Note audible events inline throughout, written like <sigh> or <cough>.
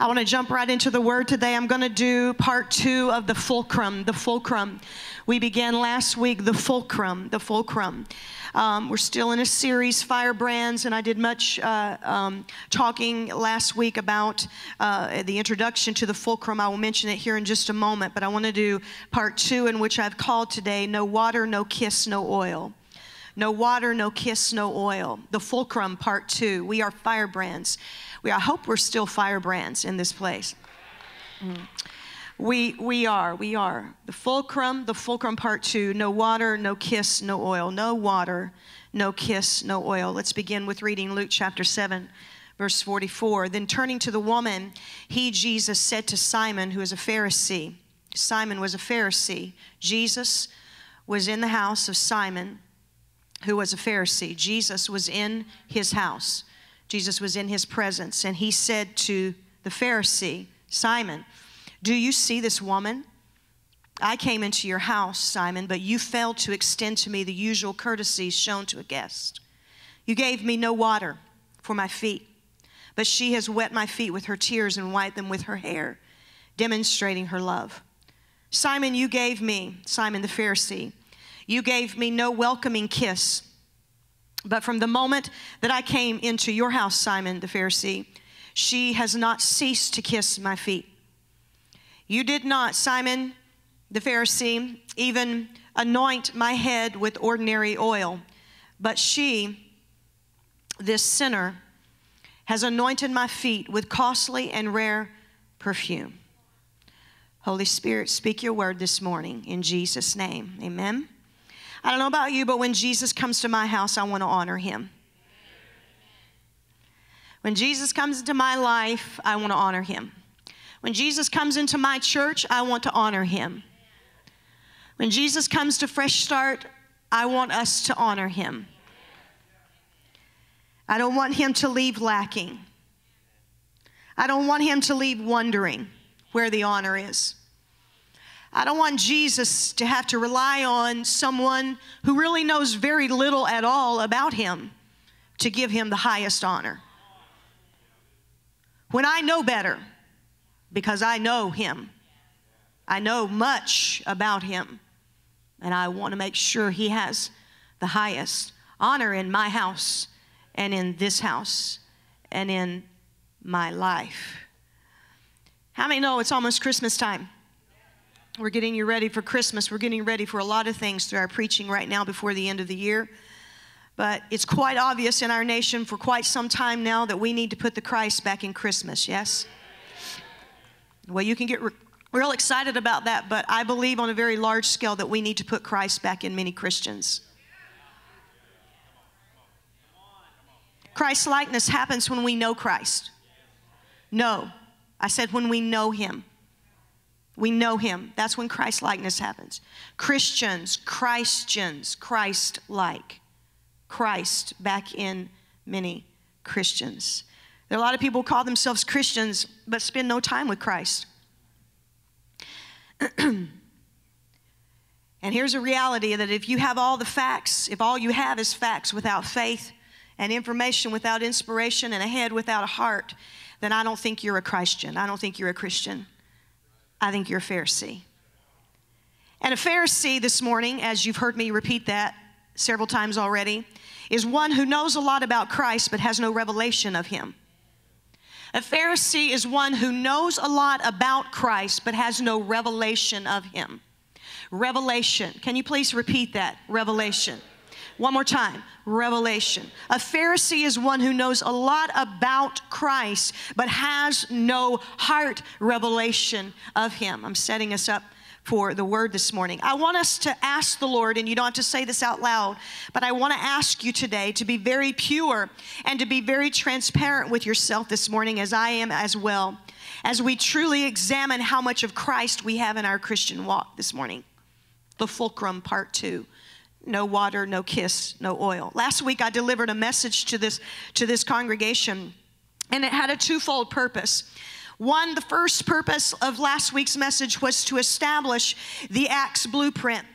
I want to jump right into the word today. I'm going to do part two of the fulcrum. The fulcrum. We began last week, the fulcrum. The fulcrum. Um, we're still in a series, Firebrands, and I did much uh, um, talking last week about uh, the introduction to the fulcrum. I will mention it here in just a moment, but I want to do part two, in which I've called today No Water, No Kiss, No Oil. No water, no kiss, no oil. The fulcrum, part two. We are firebrands. We, I hope we're still firebrands in this place. Mm. We, we are, we are. The fulcrum, the fulcrum part two no water, no kiss, no oil. No water, no kiss, no oil. Let's begin with reading Luke chapter 7, verse 44. Then turning to the woman, he, Jesus, said to Simon, who is a Pharisee, Simon was a Pharisee. Jesus was in the house of Simon, who was a Pharisee. Jesus was in his house. Jesus was in his presence, and he said to the Pharisee, Simon, Do you see this woman? I came into your house, Simon, but you failed to extend to me the usual courtesies shown to a guest. You gave me no water for my feet, but she has wet my feet with her tears and wiped them with her hair, demonstrating her love. Simon, you gave me, Simon the Pharisee, you gave me no welcoming kiss but from the moment that I came into your house, Simon the Pharisee, she has not ceased to kiss my feet. You did not, Simon the Pharisee, even anoint my head with ordinary oil, but she, this sinner, has anointed my feet with costly and rare perfume. Holy Spirit, speak your word this morning in Jesus' name. Amen. I don't know about you, but when Jesus comes to my house, I want to honor him. When Jesus comes into my life, I want to honor him. When Jesus comes into my church, I want to honor him. When Jesus comes to Fresh Start, I want us to honor him. I don't want him to leave lacking. I don't want him to leave wondering where the honor is. I don't want Jesus to have to rely on someone who really knows very little at all about him to give him the highest honor. When I know better, because I know him, I know much about him, and I want to make sure he has the highest honor in my house and in this house and in my life. How many know it's almost Christmas time? We're getting you ready for Christmas. We're getting ready for a lot of things through our preaching right now before the end of the year. But it's quite obvious in our nation for quite some time now that we need to put the Christ back in Christmas, yes? Well, you can get re- real excited about that, but I believe on a very large scale that we need to put Christ back in many Christians. Christ likeness happens when we know Christ. No, I said when we know Him. We know him. That's when Christ likeness happens. Christians, Christians, Christ like. Christ back in many Christians. There are a lot of people who call themselves Christians but spend no time with Christ. <clears throat> and here's a reality that if you have all the facts, if all you have is facts without faith and information without inspiration and a head without a heart, then I don't think you're a Christian. I don't think you're a Christian. I think you're a Pharisee. And a Pharisee this morning, as you've heard me repeat that several times already, is one who knows a lot about Christ but has no revelation of him. A Pharisee is one who knows a lot about Christ but has no revelation of him. Revelation. Can you please repeat that? Revelation. One more time revelation. A Pharisee is one who knows a lot about Christ, but has no heart revelation of him. I'm setting us up for the word this morning. I want us to ask the Lord, and you don't have to say this out loud, but I want to ask you today to be very pure and to be very transparent with yourself this morning, as I am as well, as we truly examine how much of Christ we have in our Christian walk this morning. The fulcrum, part two no water, no kiss, no oil. Last week I delivered a message to this to this congregation and it had a twofold purpose. One, the first purpose of last week's message was to establish the Acts blueprint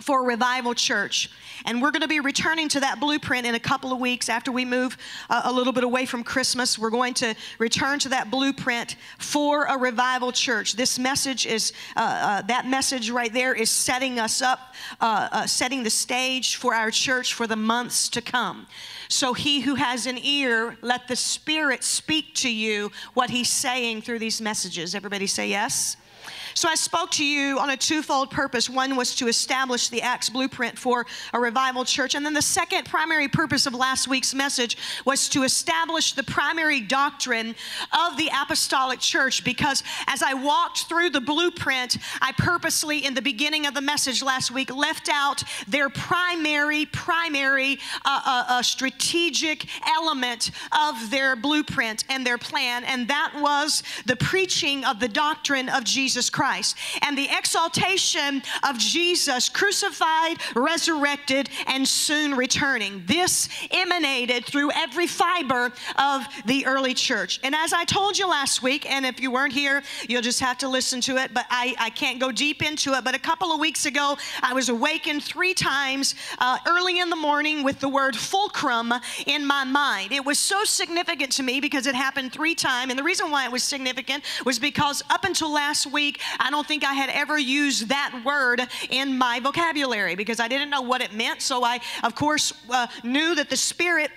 for a Revival Church. And we're going to be returning to that blueprint in a couple of weeks after we move uh, a little bit away from Christmas. We're going to return to that blueprint for a revival church. This message is, uh, uh, that message right there is setting us up, uh, uh, setting the stage for our church for the months to come. So, he who has an ear, let the Spirit speak to you what he's saying through these messages. Everybody say yes. So I spoke to you on a twofold purpose. One was to establish the Acts blueprint for a revival church. And then the second primary purpose of last week's message was to establish the primary doctrine of the apostolic church. Because as I walked through the blueprint, I purposely, in the beginning of the message last week, left out their primary, primary uh, uh, uh, strategic element of their blueprint and their plan. And that was the preaching of the doctrine of Jesus Christ. Christ and the exaltation of Jesus crucified, resurrected, and soon returning. This emanated through every fiber of the early church. And as I told you last week, and if you weren't here, you'll just have to listen to it, but I, I can't go deep into it. But a couple of weeks ago, I was awakened three times uh, early in the morning with the word fulcrum in my mind. It was so significant to me because it happened three times. And the reason why it was significant was because up until last week, I don't think I had ever used that word in my vocabulary because I didn't know what it meant. So I, of course, uh, knew that the Spirit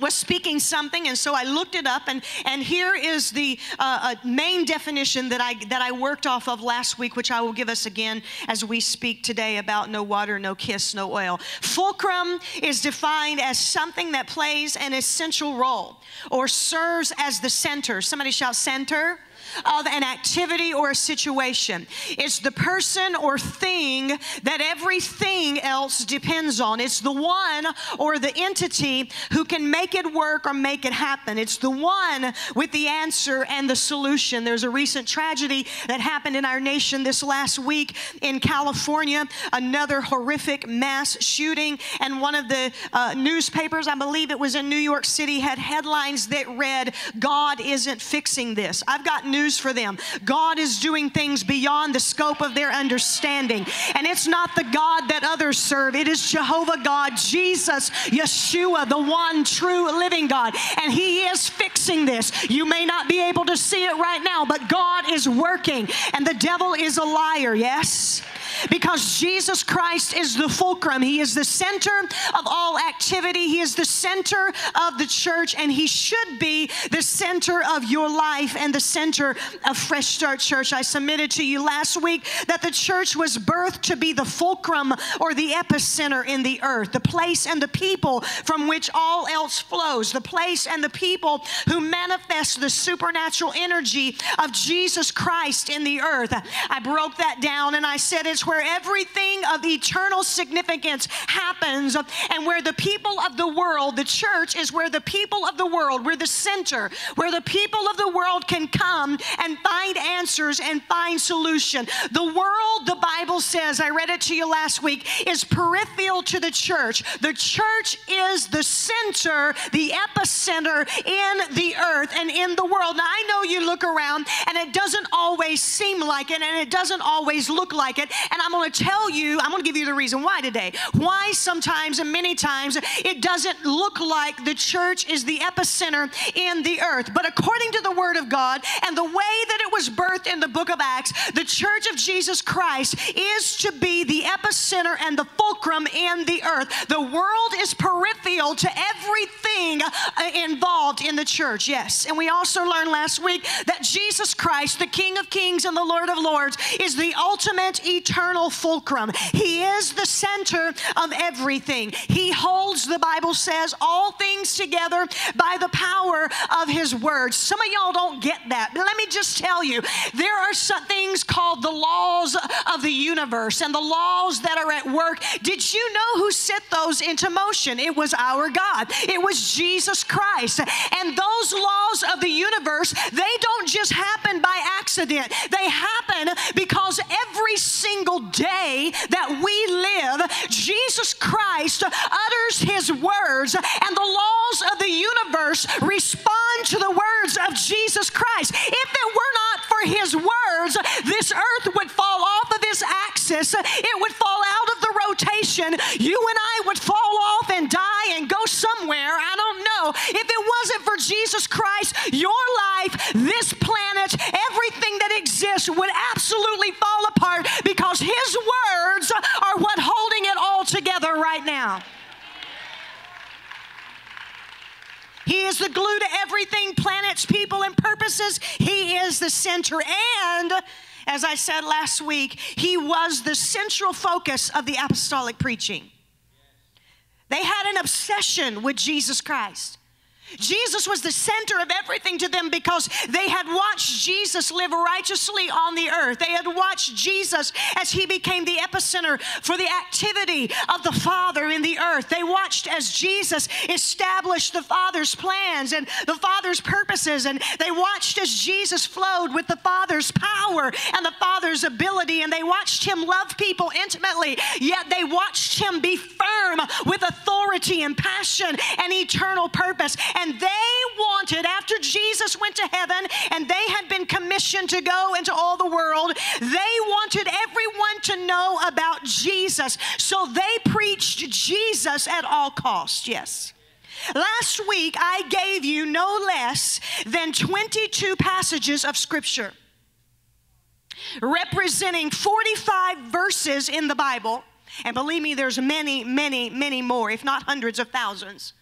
was speaking something and so i looked it up and and here is the uh, uh, main definition that i that i worked off of last week which i will give us again as we speak today about no water no kiss no oil. Fulcrum is defined as something that plays an essential role or serves as the center. Somebody shout center of an activity or a situation. It's the person or thing that everything else depends on. It's the one or the entity who can make it work or make it happen. It's the one with the answer and the solution. There's a recent tragedy that happened in our nation this last week in California, another horrific mass shooting. And one of the uh, newspapers, I believe it was in New York City, had headlines that read, God isn't fixing this. I've got news news for them. God is doing things beyond the scope of their understanding. And it's not the God that others serve, it is Jehovah God, Jesus, Yeshua, the one true living God. And He is fixing this. You may not be able to see it right now, but God is working. And the devil is a liar, yes? Because Jesus Christ is the fulcrum. He is the center of all activity. He is the center of the church, and He should be the center of your life and the center of Fresh Start Church. I submitted to you last week that the church was birthed to be the fulcrum or the epicenter in the earth, the place and the people from which all else flows, the place and the people who manifest the supernatural energy of Jesus Christ in the earth. I broke that down and I said it's where everything of eternal significance happens and where the people of the world, the church is where the people of the world, we're the center, where the people of the world can come and find answers and find solution. The world, the Bible says, I read it to you last week, is peripheral to the church. The church is the center, the epicenter in the earth and in the world. Now, I know you look around and it doesn't always seem like it and it doesn't always look like it. And I'm going to tell you, I'm going to give you the reason why today. Why sometimes and many times it doesn't look like the church is the epicenter in the earth. But according to the Word of God and the way that it was birthed in the book of Acts, the church of Jesus Christ is to be the epicenter and the fulcrum in the earth. The world is peripheral to everything uh, involved in the church, yes. And we also learned last week that Jesus Christ, the King of Kings and the Lord of Lords, is the ultimate eternal eternal fulcrum. He is the center of everything. He holds, the Bible says, all things together by the power of His word. Some of y'all don't get that. But let me just tell you there are some things called the laws of the universe and the laws that are at work. Did you know who set those into motion? It was our God, it was Jesus Christ. And those laws of the universe, they don't just happen by accident, they happen because every single day that we live, Jesus Christ utters his words, and the laws of the universe respond to the words of Jesus Christ. If it were not for his words, this earth would fall off of its axis, it would fall out of the rotation. you and I would fall off and die and go somewhere. I don't know. If it wasn't for Jesus Christ, your life, this planet, everything that exists would absolutely fall apart because His words are what holding it all together right now. He is the glue to everything, planets, people, and purposes. He is the center. And as I said last week, he was the central focus of the apostolic preaching. They had an obsession with Jesus Christ. Jesus was the center of everything to them because they had watched Jesus live righteously on the earth. They had watched Jesus as he became the epicenter for the activity of the Father in the earth. They watched as Jesus established the Father's plans and the Father's purposes. And they watched as Jesus flowed with the Father's power and the Father's ability. And they watched him love people intimately, yet they watched him be firm with authority and passion and eternal purpose. And they wanted, after Jesus went to heaven and they had been commissioned to go into all the world, they wanted everyone to know about Jesus. So they preached Jesus at all costs. Yes. Last week, I gave you no less than 22 passages of Scripture representing 45 verses in the Bible. And believe me, there's many, many, many more, if not hundreds of thousands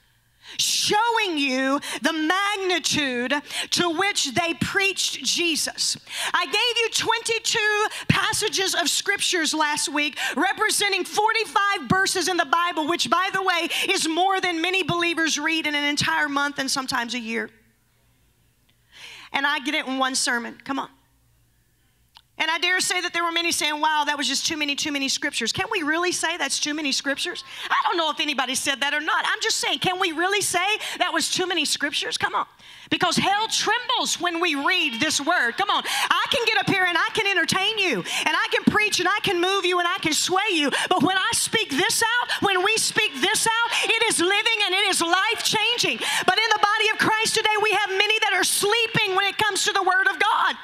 showing you the magnitude to which they preached Jesus. I gave you 22 passages of scriptures last week representing 45 verses in the Bible, which, by the way, is more than many believers read in an entire month and sometimes a year. And I get it in one sermon. Come on. And I dare say that there were many saying, wow, that was just too many, too many scriptures. Can we really say that's too many scriptures? I don't know if anybody said that or not. I'm just saying, can we really say that was too many scriptures? Come on. Because hell trembles when we read this word. Come on. I can get up here and I can entertain you, and I can preach and I can move you and I can sway you. But when I speak this out, when we speak this out, it is living and it is life changing. But in the body of Christ today, we have many that are sleeping when it comes to the word of God.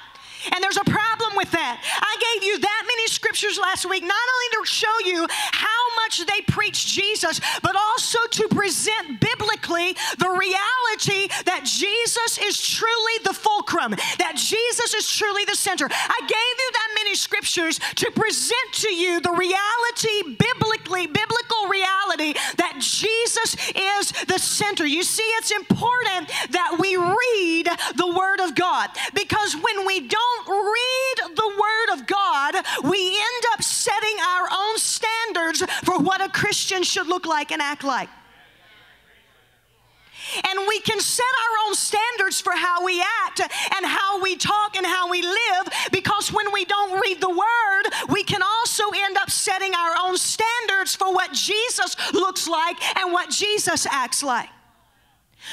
And there's a problem with that. I gave you that many scriptures last week, not only to show you how much they preach Jesus, but also to present biblically the reality that Jesus is truly the fulcrum, that Jesus is truly the center. I gave you that many scriptures to present to you the reality, biblically, biblical reality, that Jesus is the center. You see, it's important that we read the Word of God because when we don't don't read the Word of God, we end up setting our own standards for what a Christian should look like and act like. And we can set our own standards for how we act and how we talk and how we live because when we don't read the Word, we can also end up setting our own standards for what Jesus looks like and what Jesus acts like.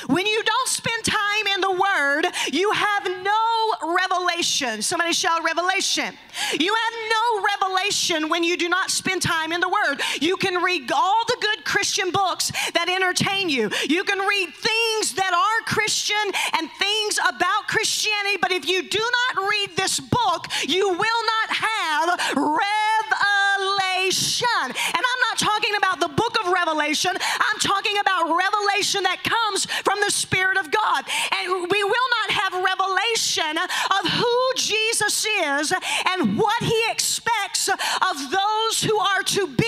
When you don't spend time in the Word, you have no revelation. Somebody shout revelation. You have no revelation when you do not spend time in the Word. You can read all the good Christian books that entertain you, you can read things that are Christian and things about Christianity, but if you do not read this book, you will not have revelation. And I'm not talking about the book of Revelation, I'm talking about revelation that comes from the Spirit of God. And we will not have revelation of who Jesus is and what he expects of those who are to be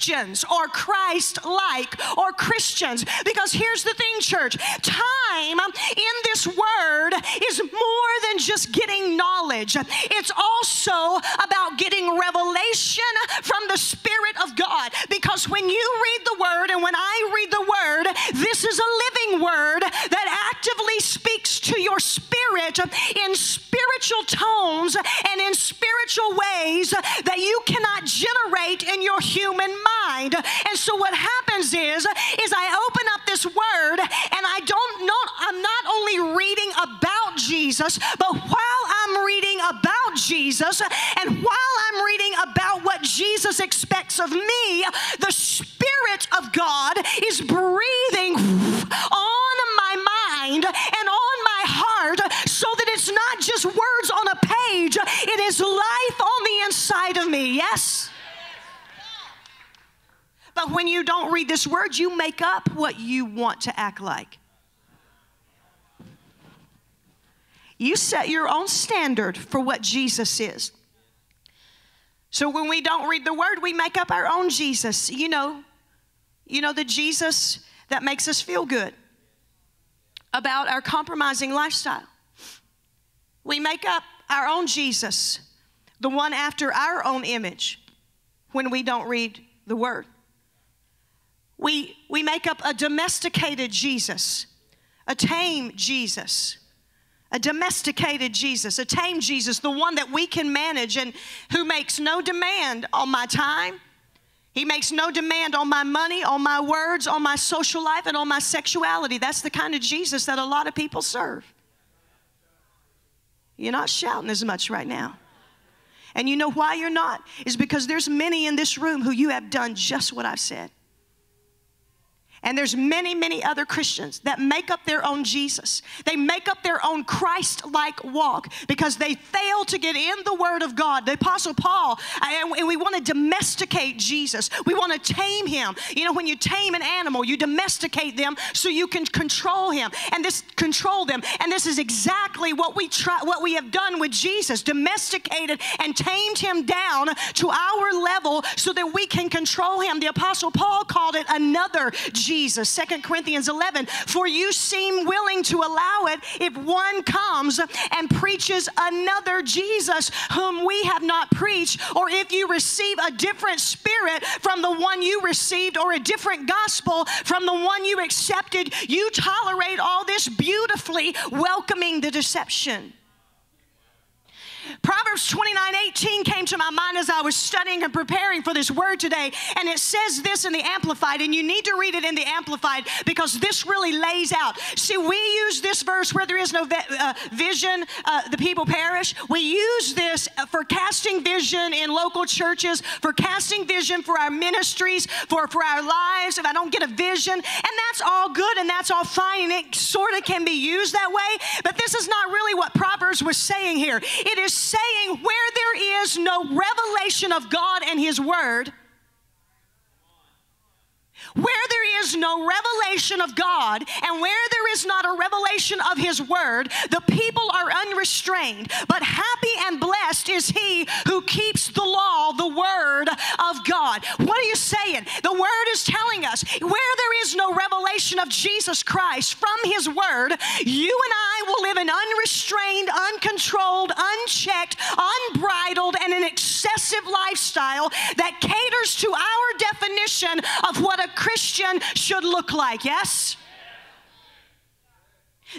Christians or Christ like or Christians. Because here's the thing, church time in this word is more than just getting knowledge, it's also about getting revelation from the Spirit of God. Because when you read the word and when I read the word, this is a living word that actively speaks to your spirit in spiritual tones and in spiritual ways that you cannot generate in your human mind. And so what happens is is I open up this word and I don't know I'm not only reading about Jesus, but while I'm reading about Jesus and while I'm reading about what Jesus expects of me, the Spirit of God is breathing on my mind and on my heart so that it's not just words on a page, it is life on the inside of me. Yes? But when you don't read this word, you make up what you want to act like. You set your own standard for what Jesus is. So when we don't read the word, we make up our own Jesus. You know, you know the Jesus that makes us feel good about our compromising lifestyle. We make up our own Jesus, the one after our own image, when we don't read the word. We, we make up a domesticated Jesus, a tame Jesus a domesticated Jesus, a tame Jesus, the one that we can manage and who makes no demand on my time. He makes no demand on my money, on my words, on my social life, and on my sexuality. That's the kind of Jesus that a lot of people serve. You're not shouting as much right now. And you know why you're not? Is because there's many in this room who you have done just what I've said. And there's many, many other Christians that make up their own Jesus. They make up their own Christ like walk because they fail to get in the Word of God. The Apostle Paul, and we want to domesticate Jesus. We want to tame him. You know, when you tame an animal, you domesticate them so you can control him and this control them. And this is exactly what we try, what we have done with Jesus domesticated and tamed him down to our level so that we can control him. The Apostle Paul called it another Jesus. Jesus. Second Corinthians 11, for you seem willing to allow it if one comes and preaches another Jesus whom we have not preached, or if you receive a different spirit from the one you received, or a different gospel from the one you accepted, you tolerate all this beautifully, welcoming the deception. Proverbs 29 18 came to my mind as I was studying and preparing for this word today. And it says this in the Amplified, and you need to read it in the Amplified because this really lays out. See, we use this verse where there is no uh, vision, uh, the people perish. We use this for casting vision in local churches, for casting vision for our ministries, for, for our lives. If I don't get a vision, and that's all good and that's all fine, and it sort of can be used that way. But this is not really what Proverbs was saying here. It is saying where there is no revelation of God and His Word, where there is no revelation of God and where there is not a revelation of His Word, the people are unrestrained. But happy and blessed is he who keeps the law, the Word of God. What are you saying? The Word is telling us where there is no revelation of Jesus Christ from His Word, you and I will live an unrestrained, uncontrolled, unchecked, unbridled, and an excessive lifestyle that caters to our definition of what a Christian should look like, yes?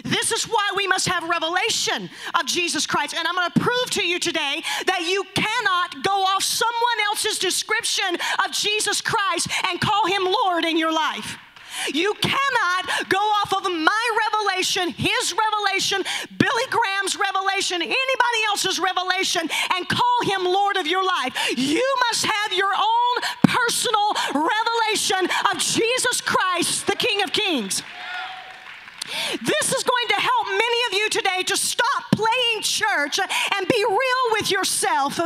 This is why we must have revelation of Jesus Christ. And I'm going to prove to you today that you cannot go off someone else's description of Jesus Christ and call him Lord in your life. You cannot go off of my revelation, his revelation, Billy Graham's revelation, anybody else's revelation, and call him Lord of your life. You must have your own personal revelation of Jesus Christ, the King of Kings. This is going to help many of you today to stop playing church and be real with yourself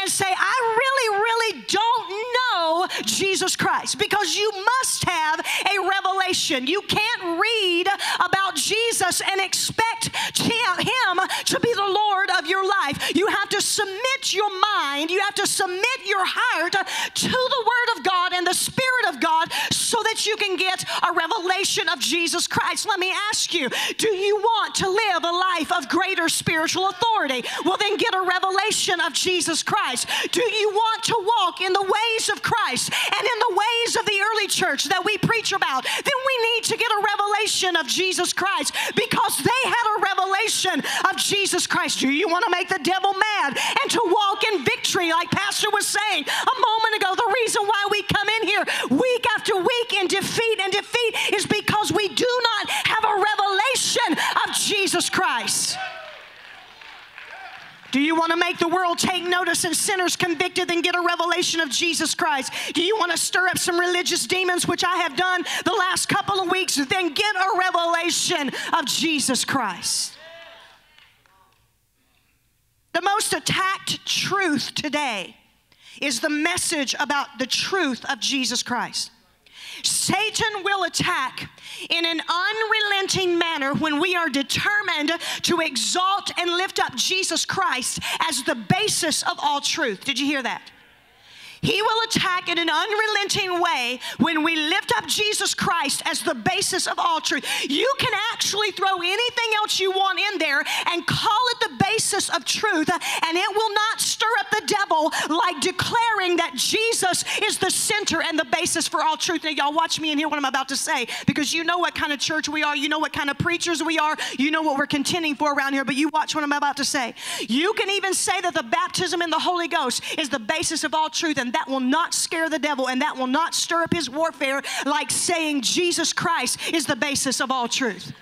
and say, I really, really don't know Jesus Christ because you must have a revelation. You can't read about Jesus and expect Him to be the Lord of your life. You have to submit your mind, you have to submit your heart to the Word of God and the Spirit of God so that you can get a revelation of Jesus Christ. Let me ask you do you want to live a life of greater spiritual authority? Well, then get a revelation of Jesus Christ. Christ? Do you want to walk in the ways of Christ and in the ways of the early church that we preach about? Then we need to get a revelation of Jesus Christ because they had a revelation of Jesus Christ. Do you want to make the devil mad and to walk in victory, like Pastor was saying a moment ago? The reason why we come in here week after week in defeat and defeat is because we do not have a revelation of Jesus Christ. Do you want to make the world take notice and sinners convicted and get a revelation of Jesus Christ? Do you want to stir up some religious demons, which I have done the last couple of weeks? Then get a revelation of Jesus Christ. The most attacked truth today is the message about the truth of Jesus Christ. Satan will attack in an unrelenting manner when we are determined to exalt and lift up Jesus Christ as the basis of all truth. Did you hear that? He will attack in an unrelenting way when we lift up Jesus Christ as the basis of all truth. You can actually throw anything else you want in there and call it the basis of truth, and it will not stir up the devil like declaring that Jesus is the center and the basis for all truth. Now, y'all watch me and hear what I'm about to say because you know what kind of church we are, you know what kind of preachers we are, you know what we're contending for around here, but you watch what I'm about to say. You can even say that the baptism in the Holy Ghost is the basis of all truth, and that will not scare the devil and that will not stir up his warfare like saying Jesus Christ is the basis of all truth.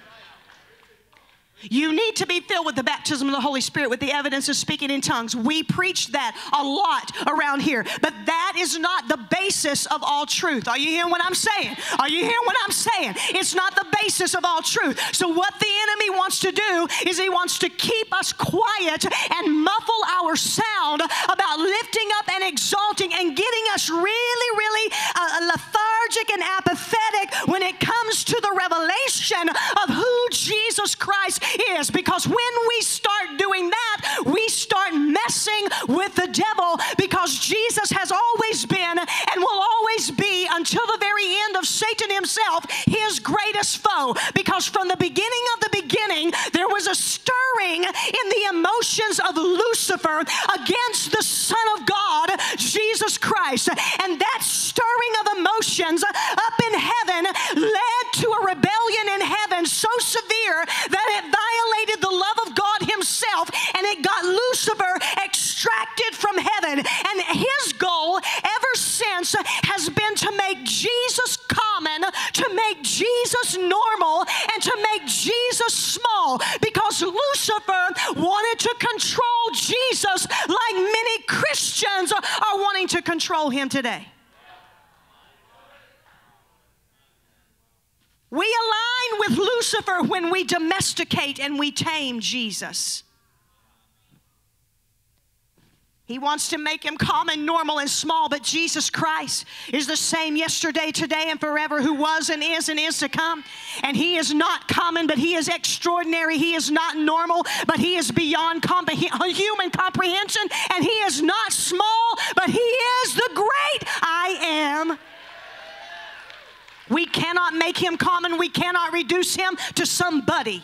You need to be filled with the baptism of the Holy Spirit with the evidence of speaking in tongues. We preach that a lot around here, but that is not the basis of all truth. Are you hearing what I'm saying? Are you hearing what I'm saying? It's not the basis of all truth. So, what the enemy wants to do is he wants to keep us quiet and muffle our sound about lifting up and exalting and getting us really, really uh, lethargic and apathetic when it comes to the revelation of who Jesus Christ is because when we start doing that, we start messing with the devil because Jesus has always been and will always be until the very end of Satan himself his greatest foe. Because from the beginning of the beginning, there was a stirring in the emotions of Lucifer against the Son of God, Jesus Christ. And that stirring of emotions up in heaven led to a rebellion in heaven so severe that it violated the love of God Himself and it got Lucifer extracted from heaven. And his goal ever since has been to make Jesus common, to make Jesus normal, and to make Jesus small because Lucifer wanted to control Jesus like many Christians are wanting to control him today. We align with Lucifer when we domesticate and we tame Jesus. He wants to make him common, normal, and small, but Jesus Christ is the same yesterday, today, and forever, who was and is and is to come. And he is not common, but he is extraordinary. He is not normal, but he is beyond comp- human comprehension. And he is not small, but he is the great I am. We cannot make him common. We cannot reduce him to somebody.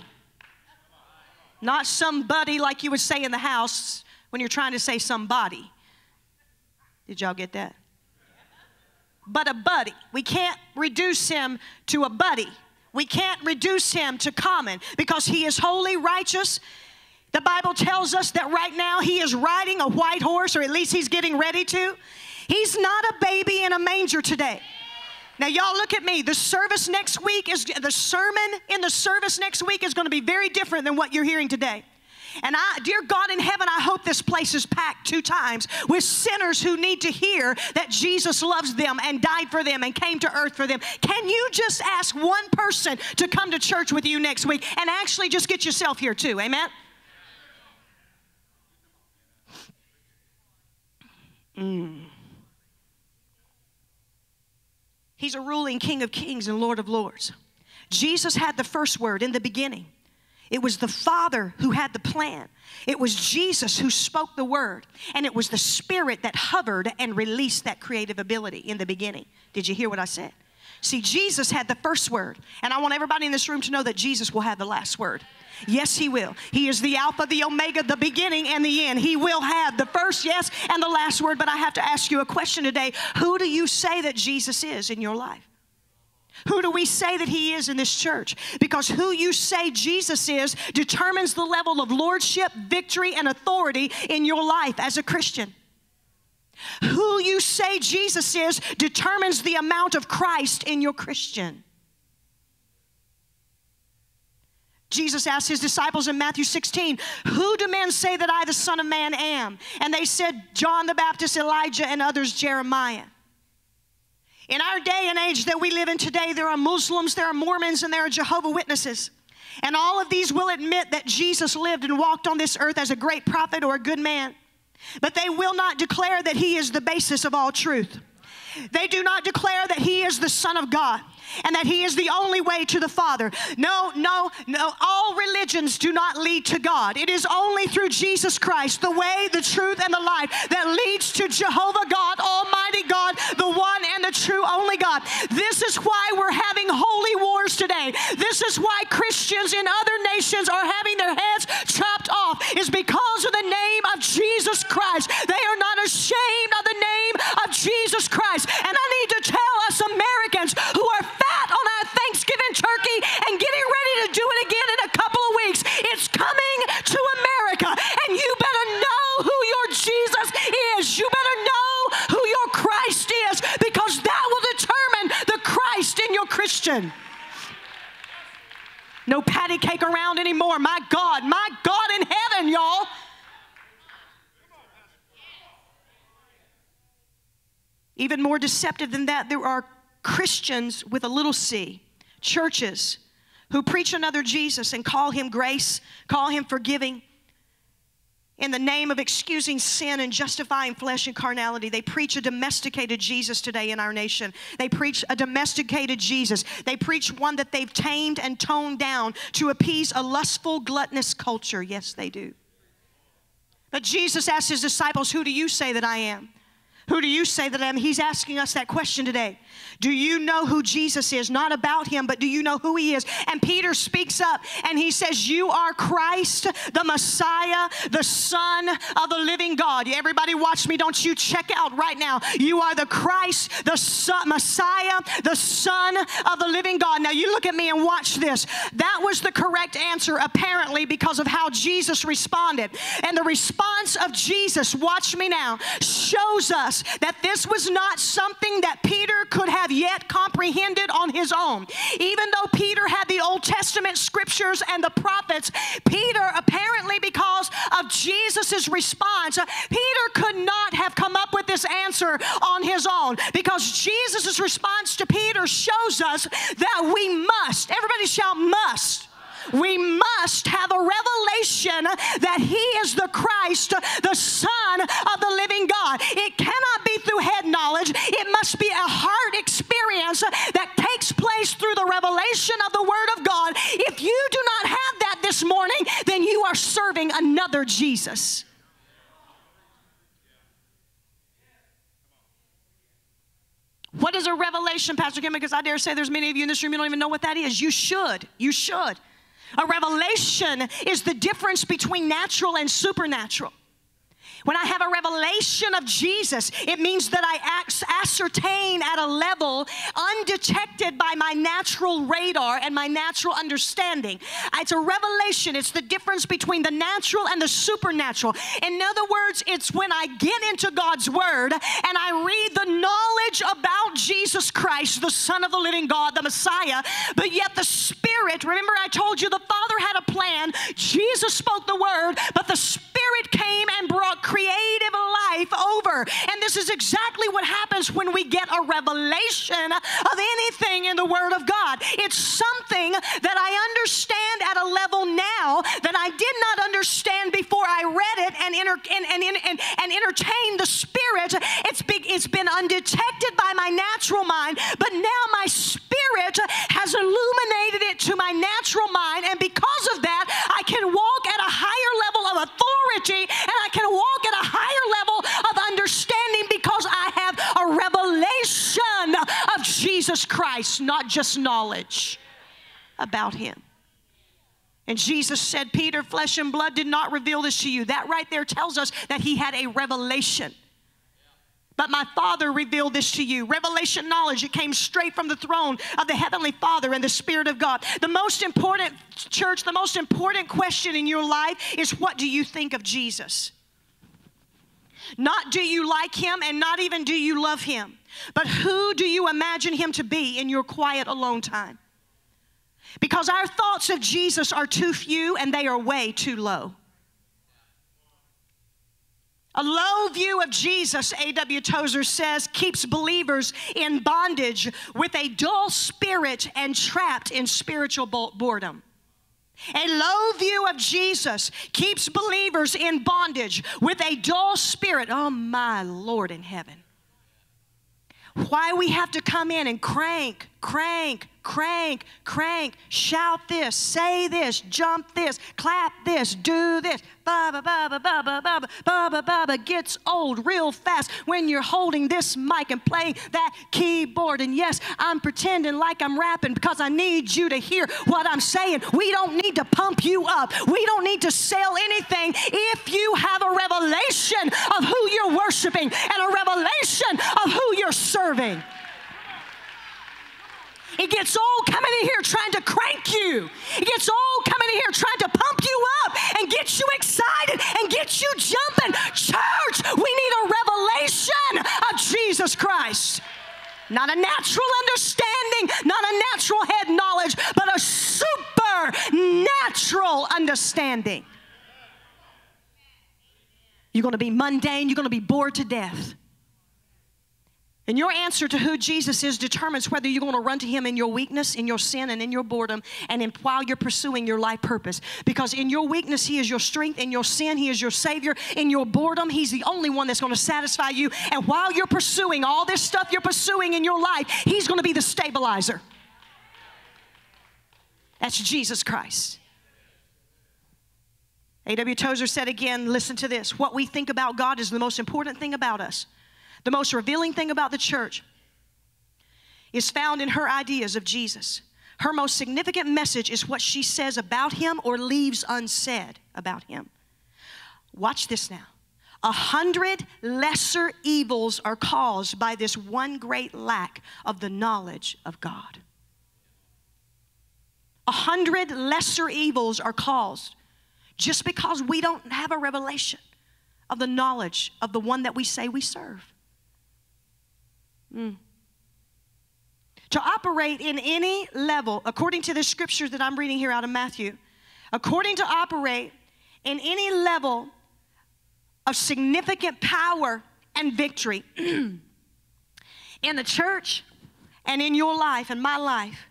Not somebody like you would say in the house when you're trying to say somebody. Did y'all get that? But a buddy. We can't reduce him to a buddy. We can't reduce him to common because he is holy, righteous. The Bible tells us that right now he is riding a white horse, or at least he's getting ready to. He's not a baby in a manger today. Now, y'all look at me. The service next week is the sermon in the service next week is going to be very different than what you're hearing today. And I, dear God in heaven, I hope this place is packed two times with sinners who need to hear that Jesus loves them and died for them and came to earth for them. Can you just ask one person to come to church with you next week and actually just get yourself here too? Amen? Mm. He's a ruling King of kings and Lord of lords. Jesus had the first word in the beginning. It was the Father who had the plan. It was Jesus who spoke the word. And it was the Spirit that hovered and released that creative ability in the beginning. Did you hear what I said? See, Jesus had the first word. And I want everybody in this room to know that Jesus will have the last word. Yes, He will. He is the Alpha, the Omega, the beginning, and the end. He will have the first yes and the last word. But I have to ask you a question today Who do you say that Jesus is in your life? Who do we say that He is in this church? Because who you say Jesus is determines the level of lordship, victory, and authority in your life as a Christian. Who you say Jesus is determines the amount of Christ in your Christian. Jesus asked his disciples in Matthew 16, Who do men say that I, the Son of Man, am? And they said, John the Baptist, Elijah, and others, Jeremiah. In our day and age that we live in today, there are Muslims, there are Mormons, and there are Jehovah Witnesses. And all of these will admit that Jesus lived and walked on this earth as a great prophet or a good man. But they will not declare that He is the basis of all truth. They do not declare that He is the Son of God and that He is the only way to the Father. No, no, no. All religions do not lead to God. It is only through Jesus Christ, the way, the truth, and the life, that leads to Jehovah God, Almighty God, the one and the true only God. This is why we're having holy wars today. This is why Christians in other nations are having their heads chopped off, is because of the name of Jesus Christ. They are not ashamed of the name of Jesus Christ. And I need to tell us Americans who are Thanksgiving turkey and getting ready to do it again in a couple of weeks. It's coming to America, and you better know who your Jesus is. You better know who your Christ is because that will determine the Christ in your Christian. No patty cake around anymore. My God, my God in heaven, y'all. Even more deceptive than that, there are Christians with a little c, churches who preach another Jesus and call him grace, call him forgiving. In the name of excusing sin and justifying flesh and carnality, they preach a domesticated Jesus today in our nation. They preach a domesticated Jesus. They preach one that they've tamed and toned down to appease a lustful, gluttonous culture. Yes, they do. But Jesus asked his disciples, Who do you say that I am? Who do you say that I am? He's asking us that question today. Do you know who Jesus is? Not about him, but do you know who he is? And Peter speaks up and he says, You are Christ, the Messiah, the Son of the living God. Everybody, watch me. Don't you check out right now. You are the Christ, the son, Messiah, the Son of the living God. Now, you look at me and watch this. That was the correct answer, apparently, because of how Jesus responded. And the response of Jesus, watch me now, shows us that this was not something that Peter could have yet comprehended on his own. Even though Peter had the Old Testament scriptures and the prophets, Peter, apparently because of Jesus' response, Peter could not have come up with this answer on his own because Jesus' response to Peter shows us that we must, everybody shout, must we must have a revelation that He is the Christ, the Son of the living God. It cannot be through head knowledge, it must be a heart experience that takes place through the revelation of the Word of God. If you do not have that this morning, then you are serving another Jesus. What is a revelation, Pastor Kim? Because I dare say there's many of you in this room, you don't even know what that is. You should. You should. A revelation is the difference between natural and supernatural. When I have a revelation of Jesus, it means that I ascertain at a level undetected by my natural radar and my natural understanding. It's a revelation, it's the difference between the natural and the supernatural. In other words, it's when I get into God's Word and I read the knowledge about Jesus Christ, the Son of the living God, the Messiah, but yet the Spirit, remember I told you the Father had a plan, Jesus spoke the Word, but the Spirit came and brought creative life over. And this is exactly what happens when we get a revelation of anything in the Word of God. It's something that I understand at a level now that I did not understand before I read it and, enter, and, and, and, and entertained the Spirit. It's, it's been undetected by my natural mind, but now my spirit has illuminated it to my natural mind. And because of that, I can walk at a higher level of authority and I can walk walk at a higher level of understanding because I have a revelation of Jesus Christ, not just knowledge about Him. And Jesus said, Peter, flesh and blood did not reveal this to you. That right there tells us that he had a revelation. But my Father revealed this to you. Revelation knowledge, it came straight from the throne of the Heavenly Father and the Spirit of God. The most important, church, the most important question in your life is what do you think of Jesus? Not do you like him and not even do you love him, but who do you imagine him to be in your quiet alone time? Because our thoughts of Jesus are too few and they are way too low. A low view of Jesus, A.W. Tozer says, keeps believers in bondage with a dull spirit and trapped in spiritual boredom. A low view of Jesus keeps believers in bondage with a dull spirit. Oh, my Lord in heaven. Why we have to come in and crank, crank, crank, crank, shout this, say this, jump this, clap this, do this. Baba, Baba, Baba, Baba, Baba, Baba gets old real fast when you're holding this mic and playing that keyboard. And yes, I'm pretending like I'm rapping because I need you to hear what I'm saying. We don't need to pump you up, we don't need to sell anything. If you have a revelation of who you're worshiping and a revelation of who you're serving. It gets old coming in here trying to crank you. It gets old coming in here trying to pump you up and get you excited and get you jumping. Church, we need a revelation of Jesus Christ. Not a natural understanding, not a natural head knowledge, but a supernatural understanding. You're going to be mundane, you're going to be bored to death. And your answer to who Jesus is determines whether you're going to run to Him in your weakness, in your sin, and in your boredom, and in, while you're pursuing your life purpose. Because in your weakness, He is your strength. In your sin, He is your Savior. In your boredom, He's the only one that's going to satisfy you. And while you're pursuing all this stuff you're pursuing in your life, He's going to be the stabilizer. That's Jesus Christ. A.W. Tozer said again, listen to this. What we think about God is the most important thing about us. The most revealing thing about the church is found in her ideas of Jesus. Her most significant message is what she says about him or leaves unsaid about him. Watch this now. A hundred lesser evils are caused by this one great lack of the knowledge of God. A hundred lesser evils are caused just because we don't have a revelation of the knowledge of the one that we say we serve. Mm. To operate in any level, according to the scriptures that I'm reading here out of Matthew, according to operate in any level of significant power and victory <clears throat> in the church and in your life and my life,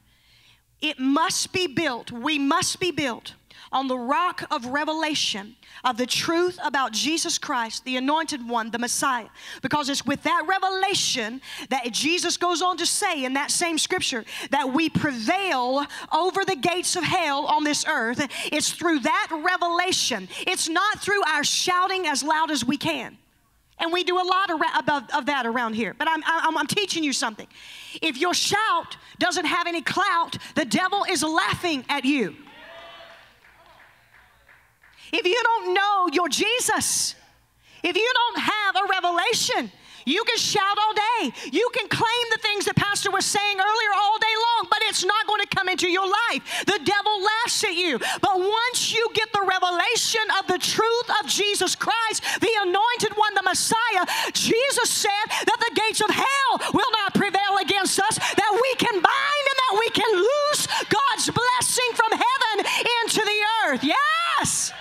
it must be built, we must be built on the rock of revelation of the truth about Jesus Christ, the anointed one, the Messiah. Because it's with that revelation that Jesus goes on to say in that same scripture that we prevail over the gates of hell on this earth. It's through that revelation, it's not through our shouting as loud as we can. And we do a lot of, of that around here. But I'm, I'm, I'm teaching you something. If your shout doesn't have any clout, the devil is laughing at you. If you don't know your Jesus, if you don't have a revelation, you can shout all day. You can claim the things that Pastor was saying earlier all day long, but it's not going to come into your life. The devil laughs at you. But once you get the revelation of the truth of Jesus Christ, the anointed one, the Messiah, Jesus said that the gates of hell will not prevail against us, that we can bind and that we can loose God's blessing from heaven into the earth. Yes.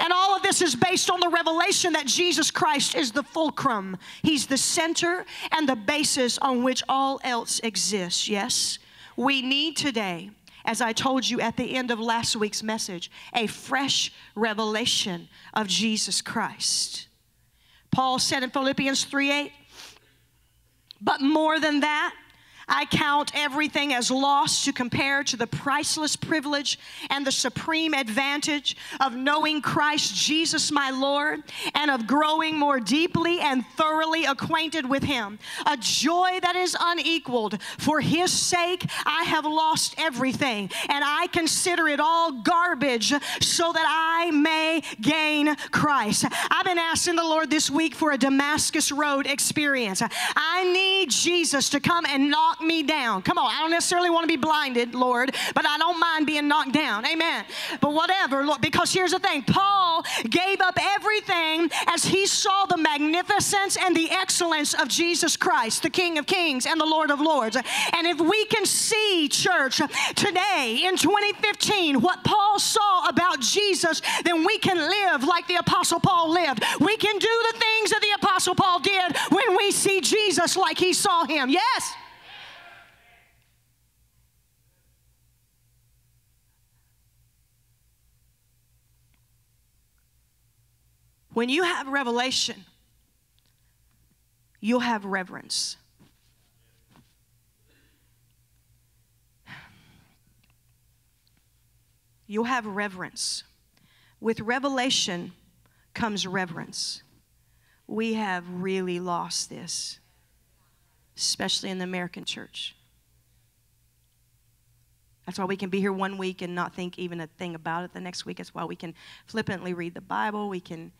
And all of this is based on the revelation that Jesus Christ is the fulcrum. He's the center and the basis on which all else exists. Yes? We need today, as I told you at the end of last week's message, a fresh revelation of Jesus Christ. Paul said in Philippians 3 8, but more than that, I count everything as lost to compare to the priceless privilege and the supreme advantage of knowing Christ Jesus my Lord and of growing more deeply and thoroughly acquainted with Him. A joy that is unequaled. For His sake, I have lost everything and I consider it all garbage so that I may gain Christ. I've been asking the Lord this week for a Damascus Road experience. I need Jesus to come and knock me down. Come on, I don't necessarily want to be blinded, Lord, but I don't mind being knocked down. Amen. But whatever, Lord, because here's the thing Paul gave up everything as he saw the magnificence and the excellence of Jesus Christ, the King of Kings and the Lord of Lords. And if we can see, church, today in 2015, what Paul saw about Jesus, then we can live like the Apostle Paul lived. We can do the things that the Apostle Paul did when we see Jesus like he saw him. Yes. When you have revelation, you'll have reverence. You'll have reverence. With revelation comes reverence. We have really lost this, especially in the American church. That's why we can be here one week and not think even a thing about it the next week. That's why we can flippantly read the Bible. We can,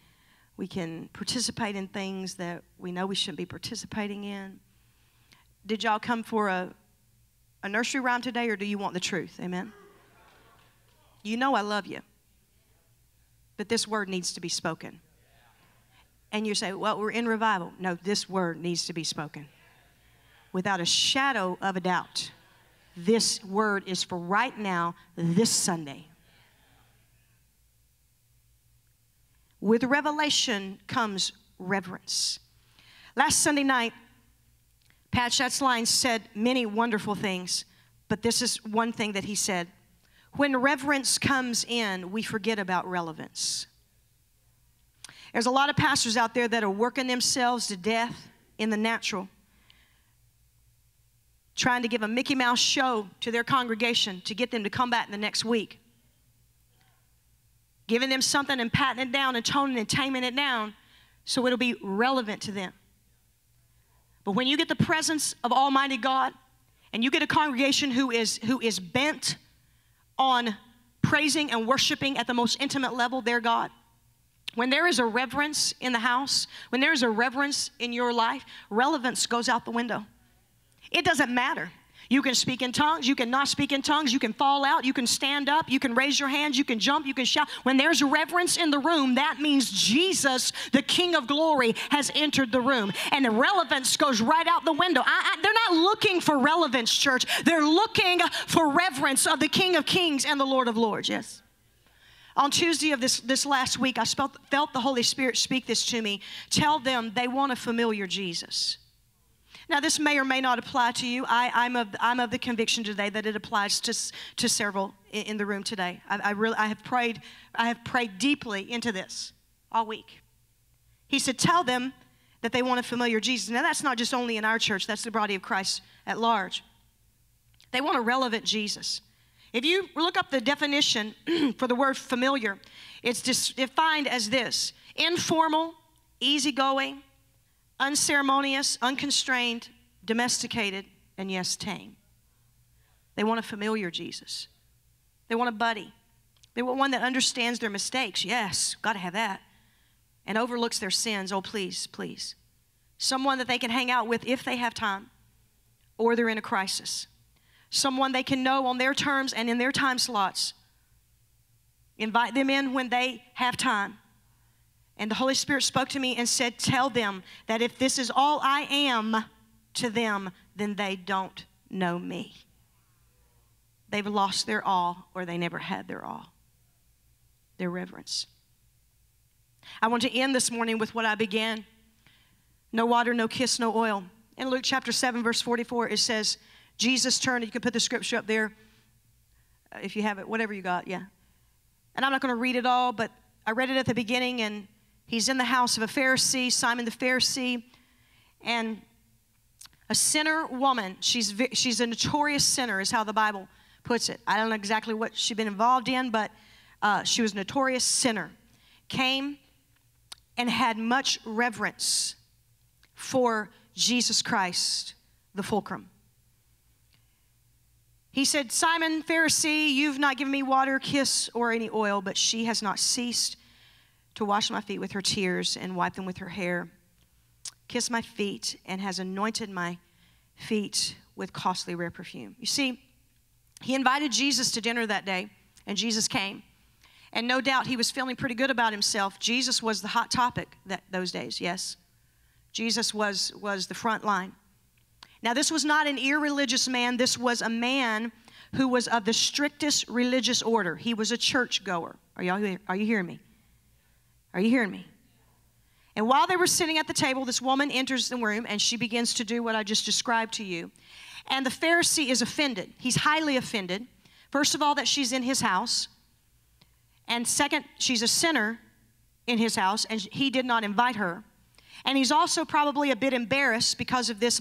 we can participate in things that we know we shouldn't be participating in. Did y'all come for a, a nursery rhyme today, or do you want the truth? Amen. You know I love you, but this word needs to be spoken. And you say, Well, we're in revival. No, this word needs to be spoken without a shadow of a doubt. This word is for right now, this Sunday. With revelation comes reverence. Last Sunday night, Pat Schatzline said many wonderful things, but this is one thing that he said. When reverence comes in, we forget about relevance. There's a lot of pastors out there that are working themselves to death in the natural trying to give a Mickey Mouse show to their congregation to get them to come back in the next week. Giving them something and patting it down and toning and taming it down so it'll be relevant to them. But when you get the presence of Almighty God and you get a congregation who is, who is bent on praising and worshiping at the most intimate level their God, when there is a reverence in the house, when there is a reverence in your life, relevance goes out the window. It doesn't matter. You can speak in tongues, you can not speak in tongues, you can fall out, you can stand up, you can raise your hands, you can jump, you can shout. When there's reverence in the room, that means Jesus, the King of glory, has entered the room. And the relevance goes right out the window. I, I, they're not looking for relevance, church. They're looking for reverence of the King of kings and the Lord of lords. Yes. On Tuesday of this, this last week, I felt, felt the Holy Spirit speak this to me. Tell them they want a familiar Jesus. Now, this may or may not apply to you. I, am of, I'm of the conviction today that it applies to, to several in, in the room today. I, I, really, I, have prayed, I have prayed deeply into this all week. He said, Tell them that they want a familiar Jesus. Now, that's not just only in our church, that's the body of Christ at large. They want a relevant Jesus. If you look up the definition <clears throat> for the word familiar, it's defined as this informal, easygoing, unceremonious, unconstrained, domesticated, and yes, tame. They want a familiar Jesus. They want a buddy. They want one that understands their mistakes. Yes, got to have that. And overlooks their sins. Oh, please, please. Someone that they can hang out with if they have time or they're in a crisis. Someone they can know on their terms and in their time slots. Invite them in when they have time and the Holy Spirit spoke to me and said, Tell them that if this is all I am to them, then they don't know me. They've lost their all or they never had their all, their reverence. I want to end this morning with what I began no water, no kiss, no oil. In Luke chapter 7, verse 44, it says, Jesus turned, you can put the scripture up there uh, if you have it, whatever you got, yeah. And I'm not going to read it all, but I read it at the beginning and He's in the house of a Pharisee, Simon the Pharisee, and a sinner woman. She's, she's a notorious sinner, is how the Bible puts it. I don't know exactly what she'd been involved in, but uh, she was a notorious sinner. Came and had much reverence for Jesus Christ, the fulcrum. He said, Simon, Pharisee, you've not given me water, kiss, or any oil, but she has not ceased to wash my feet with her tears and wipe them with her hair, kiss my feet, and has anointed my feet with costly rare perfume. You see, he invited Jesus to dinner that day, and Jesus came. And no doubt he was feeling pretty good about himself. Jesus was the hot topic that, those days, yes. Jesus was, was the front line. Now, this was not an irreligious man, this was a man who was of the strictest religious order. He was a church goer. Are, y'all, are you hearing me? Are you hearing me? And while they were sitting at the table, this woman enters the room and she begins to do what I just described to you. And the Pharisee is offended. He's highly offended. First of all, that she's in his house. And second, she's a sinner in his house, and he did not invite her. And he's also probably a bit embarrassed because of this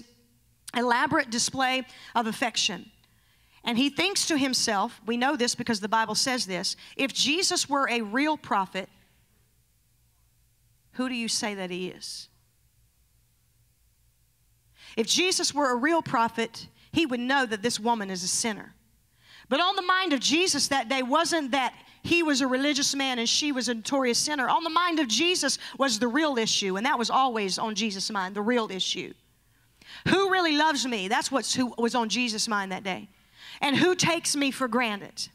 elaborate display of affection. And he thinks to himself, we know this because the Bible says this if Jesus were a real prophet, who do you say that he is? If Jesus were a real prophet, he would know that this woman is a sinner. But on the mind of Jesus that day wasn't that he was a religious man and she was a notorious sinner. On the mind of Jesus was the real issue, and that was always on Jesus' mind, the real issue. Who really loves me? That's what was on Jesus' mind that day. And who takes me for granted?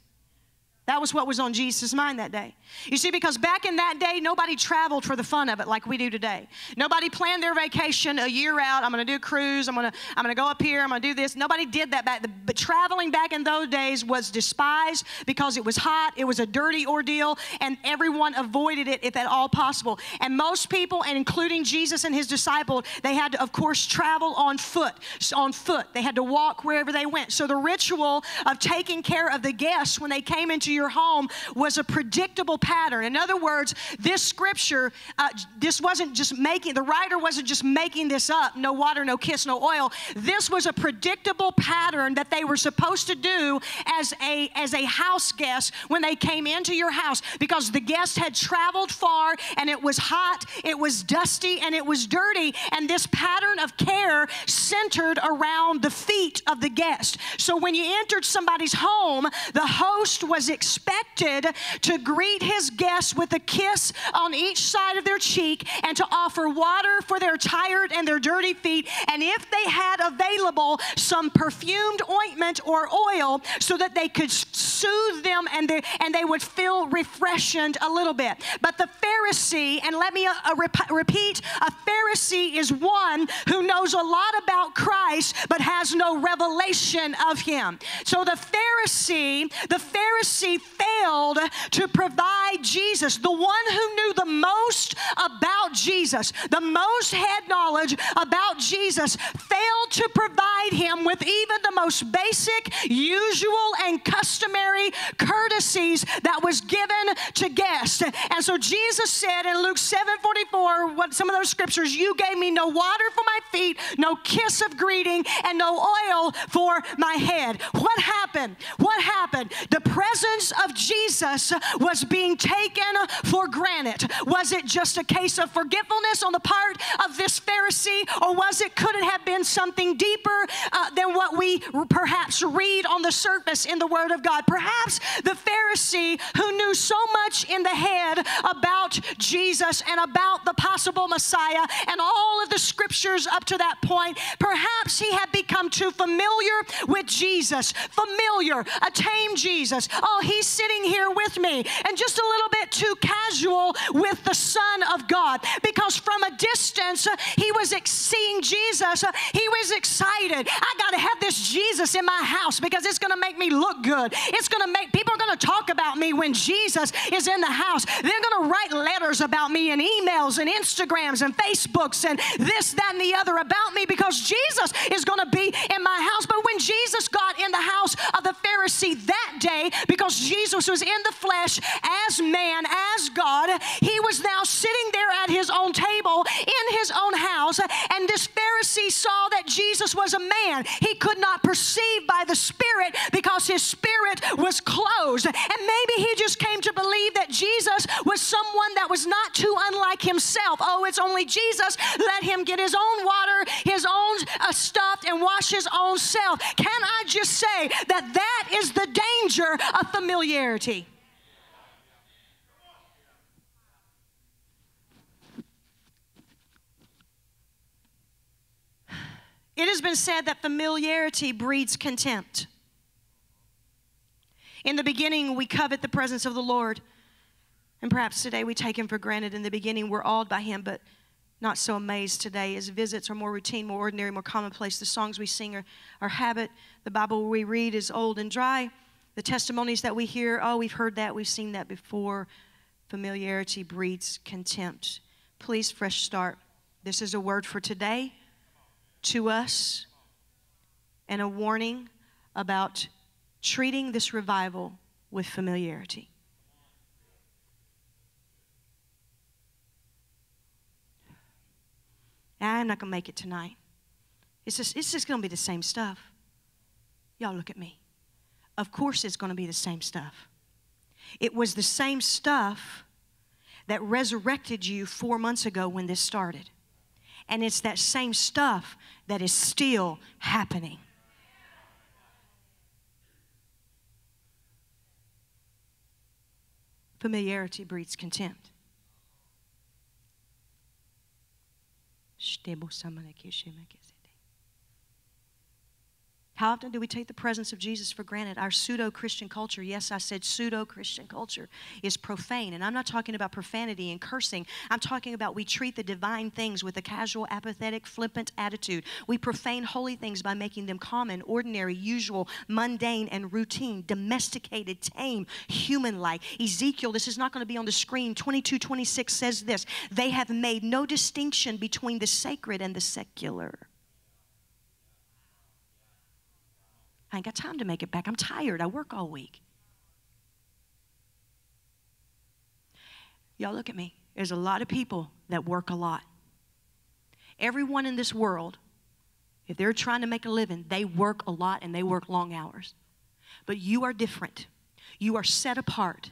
That was what was on Jesus' mind that day. You see, because back in that day, nobody traveled for the fun of it like we do today. Nobody planned their vacation a year out. I'm going to do a cruise. I'm going to I'm going to go up here. I'm going to do this. Nobody did that back. But traveling back in those days was despised because it was hot. It was a dirty ordeal, and everyone avoided it if at all possible. And most people, and including Jesus and his disciples, they had to, of course, travel on foot. On foot, they had to walk wherever they went. So the ritual of taking care of the guests when they came into your home was a predictable pattern. In other words, this scripture, uh, this wasn't just making, the writer wasn't just making this up no water, no kiss, no oil. This was a predictable pattern that they were supposed to do as a, as a house guest when they came into your house because the guest had traveled far and it was hot, it was dusty, and it was dirty. And this pattern of care centered around the feet of the guest. So when you entered somebody's home, the host was to greet his his guests with a kiss on each side of their cheek and to offer water for their tired and their dirty feet. And if they had available some perfumed ointment or oil so that they could soothe them and they, and they would feel refreshed a little bit. But the Pharisee, and let me uh, uh, rep- repeat, a Pharisee is one who knows a lot about Christ but has no revelation of him. So the Pharisee, the Pharisee failed to provide Jesus, the one who knew the most about Jesus, the most had knowledge about Jesus, failed to provide him with even the most basic, usual, and customary courtesies that was given to guests. And so Jesus said in Luke 7 44, what some of those scriptures, you gave me no water for my feet, no kiss of greeting, and no oil for my head. What happened? What happened? The presence of Jesus was being taken for granted? Was it just a case of forgetfulness on the part of this Pharisee, or was it, could it have been something deeper uh, than what we perhaps read on the surface in the Word of God? Perhaps the Pharisee who knew so much in the head about Jesus and about the possible Messiah and all of the scriptures up to that point, perhaps he had become too familiar with Jesus, familiar, a tame Jesus. Oh, he's sitting here with me, and just a little bit too casual with the Son of God because from a distance uh, he was seeing Jesus. Uh, he was excited. I got to have this Jesus in my house because it's going to make me look good. It's going to make people are going to talk about me when Jesus is in the house. They're going to write letters about me and emails and Instagrams and Facebooks and this, that, and the other about me because Jesus is going to be in my house. But when Jesus got in the house of the Pharisee that day, because Jesus was in the flesh as man, as God, he was now sitting there at his own table in his own house. And this Pharisee saw that Jesus was a man. He could not perceive by the Spirit because his spirit was closed. And maybe he just came to believe that Jesus was someone that was not too unlike himself. Oh, it's only Jesus. Let him get his own water, his own uh, stuff, and wash his own self. Can I just say that that is the danger of familiarity? It has been said that familiarity breeds contempt. In the beginning, we covet the presence of the Lord. And perhaps today we take him for granted. In the beginning, we're awed by him, but not so amazed today. His visits are more routine, more ordinary, more commonplace. The songs we sing are, are habit. The Bible we read is old and dry. The testimonies that we hear, oh, we've heard that, we've seen that before. Familiarity breeds contempt. Please, fresh start. This is a word for today to us and a warning about treating this revival with familiarity. I'm not going to make it tonight. It's just, it's just going to be the same stuff. Y'all look at me. Of course, it's going to be the same stuff. It was the same stuff that resurrected you four months ago when this started. And it's that same stuff that is still happening. Familiarity breeds contempt. How often do we take the presence of Jesus for granted? Our pseudo Christian culture, yes, I said pseudo Christian culture, is profane. And I'm not talking about profanity and cursing. I'm talking about we treat the divine things with a casual, apathetic, flippant attitude. We profane holy things by making them common, ordinary, usual, mundane, and routine, domesticated, tame, human like. Ezekiel, this is not going to be on the screen, 22 26 says this They have made no distinction between the sacred and the secular. I ain't got time to make it back. I'm tired. I work all week. Y'all look at me. There's a lot of people that work a lot. Everyone in this world, if they're trying to make a living, they work a lot and they work long hours. But you are different. You are set apart.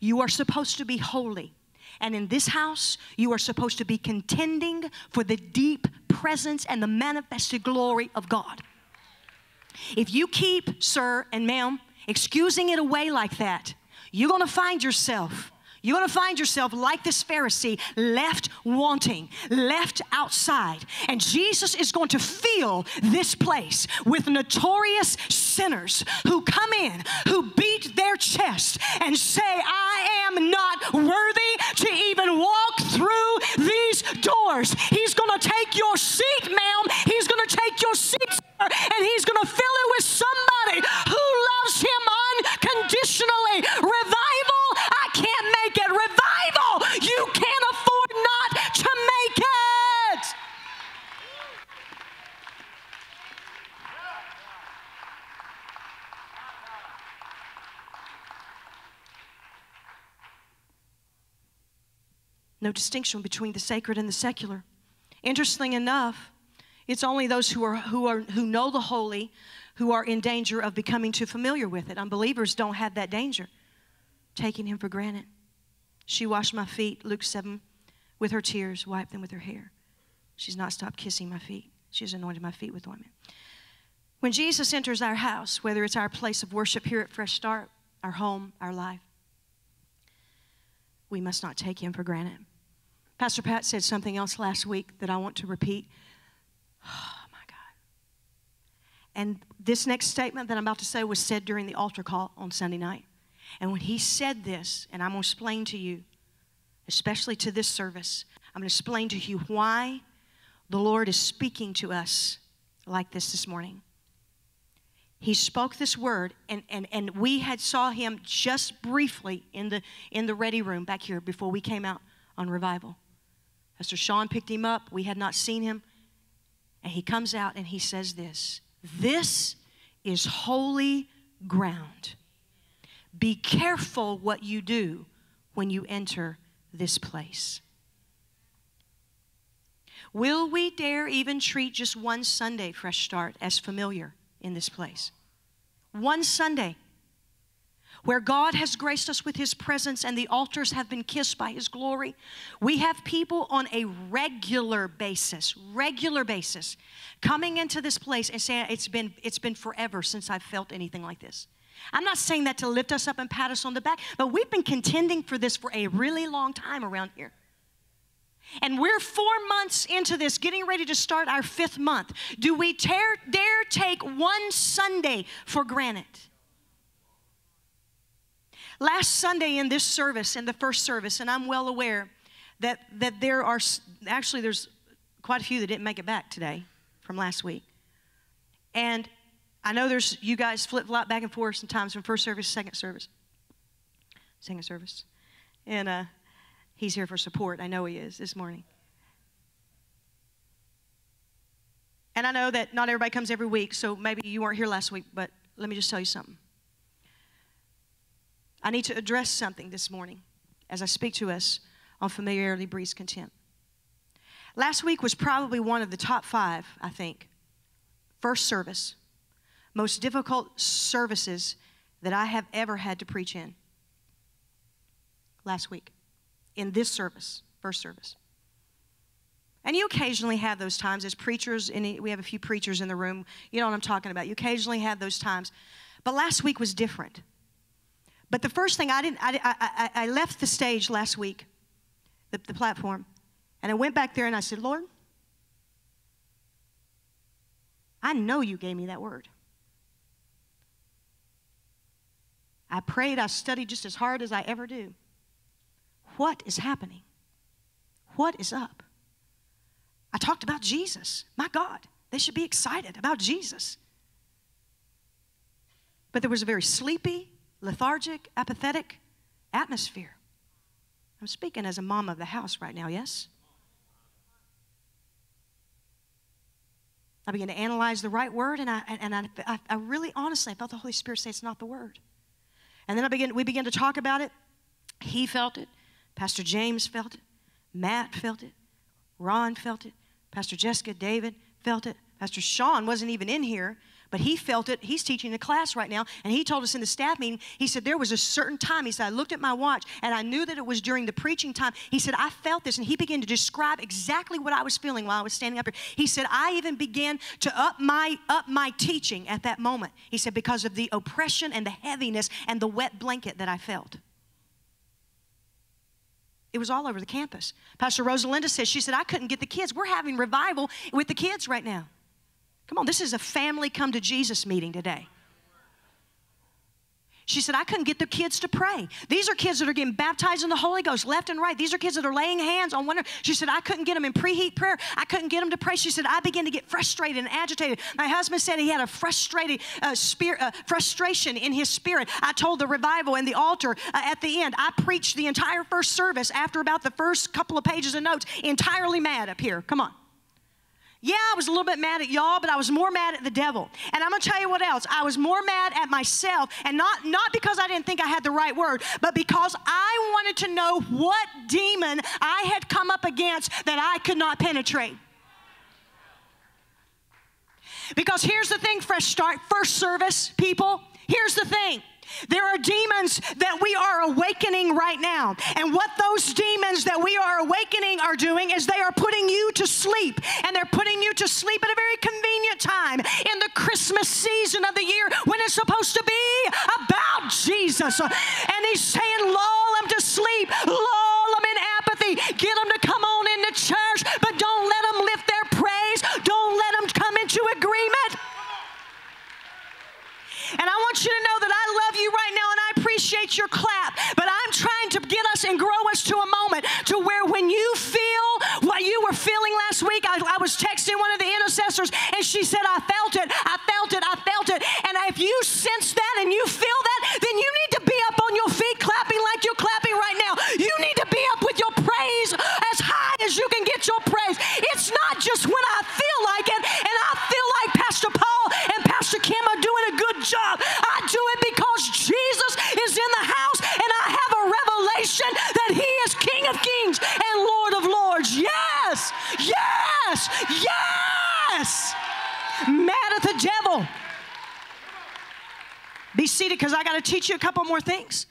You are supposed to be holy. And in this house, you are supposed to be contending for the deep presence and the manifested glory of God. If you keep, sir and ma'am, excusing it away like that, you're going to find yourself you're going to find yourself like this Pharisee, left wanting, left outside. And Jesus is going to fill this place with notorious sinners who come in, who beat their chest and say, I am not worthy to even walk through these doors. He's going to take your seat, ma'am. He's going to take your seat, and he's going to fill it with somebody who loves him unconditionally. Revival I can't make it. Revival, you can't afford not to make it. No distinction between the sacred and the secular. Interesting enough, it's only those who are who are who know the holy who are in danger of becoming too familiar with it. Unbelievers don't have that danger taking him for granted. She washed my feet, Luke 7, with her tears, wiped them with her hair. She's not stopped kissing my feet. She's anointed my feet with ointment. When Jesus enters our house, whether it's our place of worship here at Fresh Start, our home, our life, we must not take him for granted. Pastor Pat said something else last week that I want to repeat. Oh my God. And this next statement that I'm about to say was said during the altar call on Sunday night. And when he said this, and I'm going to explain to you, especially to this service, I'm going to explain to you why the Lord is speaking to us like this this morning. He spoke this word, and, and, and we had saw him just briefly in the, in the ready room back here before we came out on revival. Pastor Sean picked him up. We had not seen him. And he comes out and he says this This is holy ground. Be careful what you do when you enter this place. Will we dare even treat just one Sunday, Fresh Start, as familiar in this place? One Sunday where God has graced us with His presence and the altars have been kissed by His glory. We have people on a regular basis, regular basis, coming into this place and saying, It's been, it's been forever since I've felt anything like this. I'm not saying that to lift us up and pat us on the back, but we've been contending for this for a really long time around here. And we're four months into this, getting ready to start our fifth month. Do we dare, dare take one Sunday for granted? Last Sunday in this service, in the first service, and I'm well aware that, that there are, actually, there's quite a few that didn't make it back today from last week. And I know there's you guys flip flop back and forth sometimes from first service, to second service, second service, and uh, he's here for support. I know he is this morning. And I know that not everybody comes every week, so maybe you weren't here last week, but let me just tell you something. I need to address something this morning as I speak to us on familiarity breeds contempt. Last week was probably one of the top five, I think. First service, most difficult services that I have ever had to preach in. Last week, in this service, first service. And you occasionally have those times as preachers, and we have a few preachers in the room. You know what I'm talking about. You occasionally have those times. But last week was different. But the first thing I didn't, I, I, I left the stage last week, the, the platform, and I went back there and I said, Lord, I know you gave me that word. I prayed, I studied just as hard as I ever do. What is happening? What is up? I talked about Jesus. My God, they should be excited about Jesus. But there was a very sleepy, lethargic, apathetic atmosphere. I'm speaking as a mom of the house right now, yes? I began to analyze the right word, and I, and I, I really honestly I felt the Holy Spirit say it's not the word. And then I began, we began to talk about it. He felt it. Pastor James felt it. Matt felt it. Ron felt it. Pastor Jessica, David felt it. Pastor Sean wasn't even in here, but he felt it. He's teaching a class right now, and he told us in the staff meeting, he said, There was a certain time. He said, I looked at my watch, and I knew that it was during the preaching time. He said, I felt this, and he began to describe exactly what I was feeling while I was standing up here. He said, I even began to up my, up my teaching at that moment. He said, Because of the oppression and the heaviness and the wet blanket that I felt. It was all over the campus. Pastor Rosalinda says, she said, I couldn't get the kids. We're having revival with the kids right now. Come on, this is a family come to Jesus meeting today. She said, I couldn't get the kids to pray. These are kids that are getting baptized in the Holy Ghost left and right. These are kids that are laying hands on one. She said, I couldn't get them in preheat prayer. I couldn't get them to pray. She said, I began to get frustrated and agitated. My husband said he had a frustrated uh, spirit, uh, frustration in his spirit. I told the revival and the altar uh, at the end. I preached the entire first service after about the first couple of pages of notes, entirely mad up here. Come on. Yeah, I was a little bit mad at y'all, but I was more mad at the devil. And I'm gonna tell you what else. I was more mad at myself, and not, not because I didn't think I had the right word, but because I wanted to know what demon I had come up against that I could not penetrate. Because here's the thing, fresh start, first service, people. Here's the thing there are demons that we are awakening right now. And what those demons that we are awakening are doing is they are putting you to sleep. And they're putting you to sleep at a very convenient time in the Christmas season of the year when it's supposed to be about Jesus. And he's saying, lull them to sleep, lull them in apathy, get them to come on into church, but don't let them lift their praise, don't let them come into agreement. And I want you to know that I love you right now and I appreciate your clap. But I'm trying to get us and grow us to a moment to where when you feel what you were feeling last week, I, I was texting one of the intercessors and she said, I felt it, I felt it, I felt it. And if you sense that and you feel that, then you need to be up on your feet clapping like you're clapping right now. You need to be up with your praise as high as you can get your praise. It's not just when I feel like it and I feel like Pastor Paul and Pastor Kim are doing a good job. I do it because Jesus is in the house and I have a revelation that He is King of Kings and Lord of Lords. Yes, yes, yes. Mad at the devil. Be seated because I got to teach you a couple more things.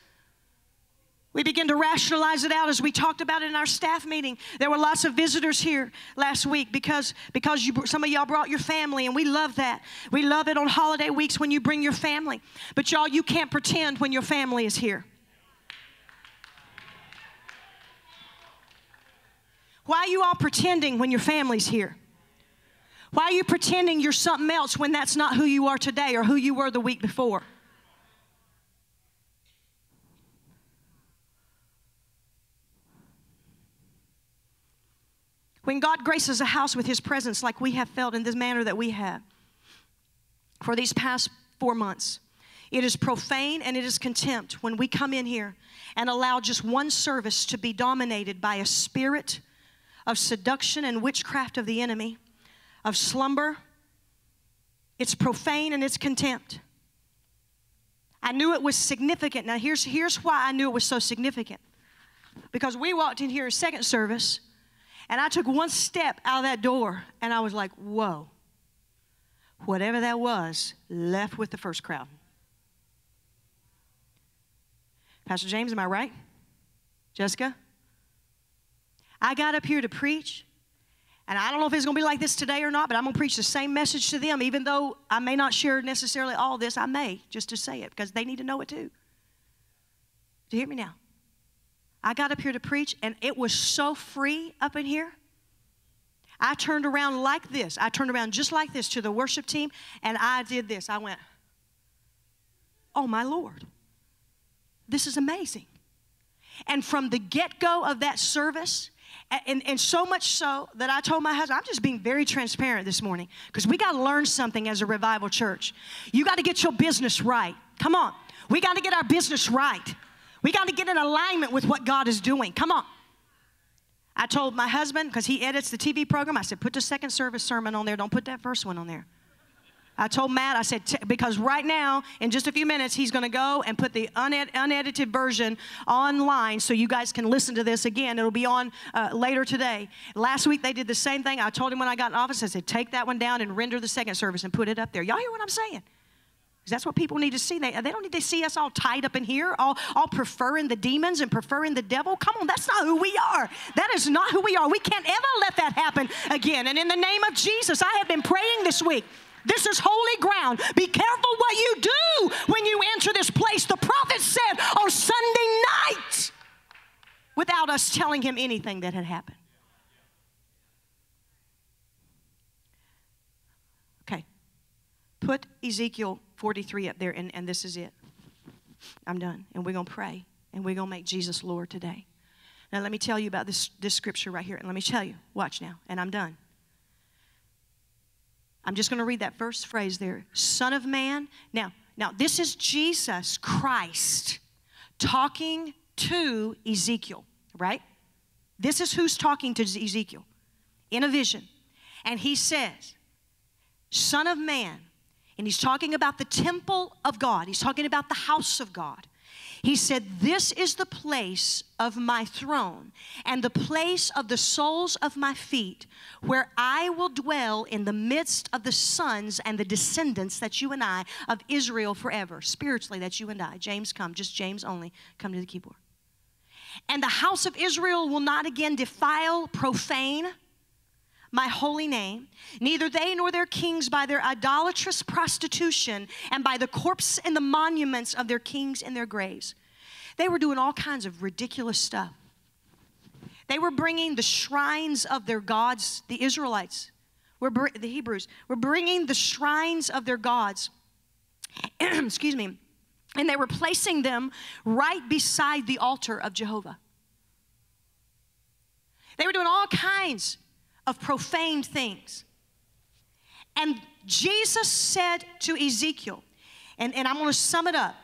We begin to rationalize it out as we talked about it in our staff meeting. There were lots of visitors here last week because, because you, some of y'all brought your family, and we love that. We love it on holiday weeks when you bring your family. But y'all, you can't pretend when your family is here. Why are you all pretending when your family's here? Why are you pretending you're something else when that's not who you are today or who you were the week before? When God graces a house with His presence, like we have felt in this manner that we have for these past four months, it is profane and it is contempt when we come in here and allow just one service to be dominated by a spirit of seduction and witchcraft of the enemy, of slumber. It's profane and it's contempt. I knew it was significant. Now, here's, here's why I knew it was so significant. Because we walked in here a second service And I took one step out of that door and I was like, whoa. Whatever that was, left with the first crowd. Pastor James, am I right? Jessica? I got up here to preach, and I don't know if it's going to be like this today or not, but I'm going to preach the same message to them, even though I may not share necessarily all this. I may, just to say it, because they need to know it too. Do you hear me now? I got up here to preach, and it was so free up in here. I turned around like this. I turned around just like this to the worship team, and I did this. I went, Oh, my Lord, this is amazing. And from the get go of that service, and, and so much so that I told my husband, I'm just being very transparent this morning because we got to learn something as a revival church. You got to get your business right. Come on. We got to get our business right. We got to get in alignment with what God is doing. Come on. I told my husband, because he edits the TV program, I said, put the second service sermon on there. Don't put that first one on there. I told Matt, I said, because right now, in just a few minutes, he's going to go and put the uned- unedited version online so you guys can listen to this again. It'll be on uh, later today. Last week, they did the same thing. I told him when I got in office, I said, take that one down and render the second service and put it up there. Y'all hear what I'm saying? That's what people need to see. They, they don't need to see us all tied up in here, all, all preferring the demons and preferring the devil. Come on, that's not who we are. That is not who we are. We can't ever let that happen again. And in the name of Jesus, I have been praying this week. This is holy ground. Be careful what you do when you enter this place. The prophet said on Sunday night without us telling him anything that had happened. Okay. Put Ezekiel 43 up there, and, and this is it. I'm done. And we're going to pray, and we're going to make Jesus Lord today. Now, let me tell you about this, this scripture right here. And let me tell you. Watch now, and I'm done. I'm just going to read that first phrase there. Son of man. Now, now this is Jesus Christ talking to Ezekiel, right? This is who's talking to Ezekiel in a vision. And he says, Son of man. And he's talking about the temple of God. He's talking about the house of God. He said, This is the place of my throne and the place of the soles of my feet, where I will dwell in the midst of the sons and the descendants that you and I of Israel forever. Spiritually, that you and I. James, come, just James only, come to the keyboard. And the house of Israel will not again defile, profane, my holy name, neither they nor their kings by their idolatrous prostitution and by the corpse and the monuments of their kings in their graves. They were doing all kinds of ridiculous stuff. They were bringing the shrines of their gods, the Israelites, were the Hebrews, were bringing the shrines of their gods, <clears throat> excuse me, and they were placing them right beside the altar of Jehovah. They were doing all kinds of profane things. And Jesus said to Ezekiel, and, and I'm going to sum it up.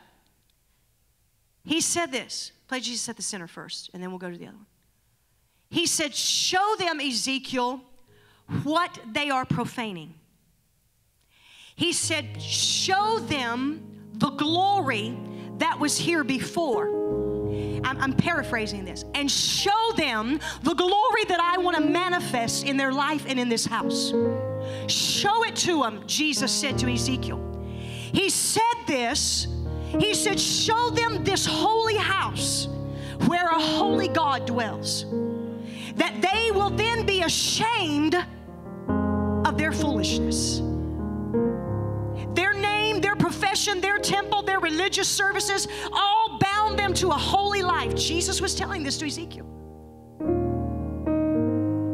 He said this. Play Jesus at the center first, and then we'll go to the other one. He said, Show them, Ezekiel, what they are profaning. He said, Show them the glory that was here before. I'm, I'm paraphrasing this, and show them the glory that I want to manifest in their life and in this house. Show it to them, Jesus said to Ezekiel. He said this, he said, Show them this holy house where a holy God dwells, that they will then be ashamed of their foolishness. Their name, their profession, their temple, their religious services, all them to a holy life. Jesus was telling this to Ezekiel.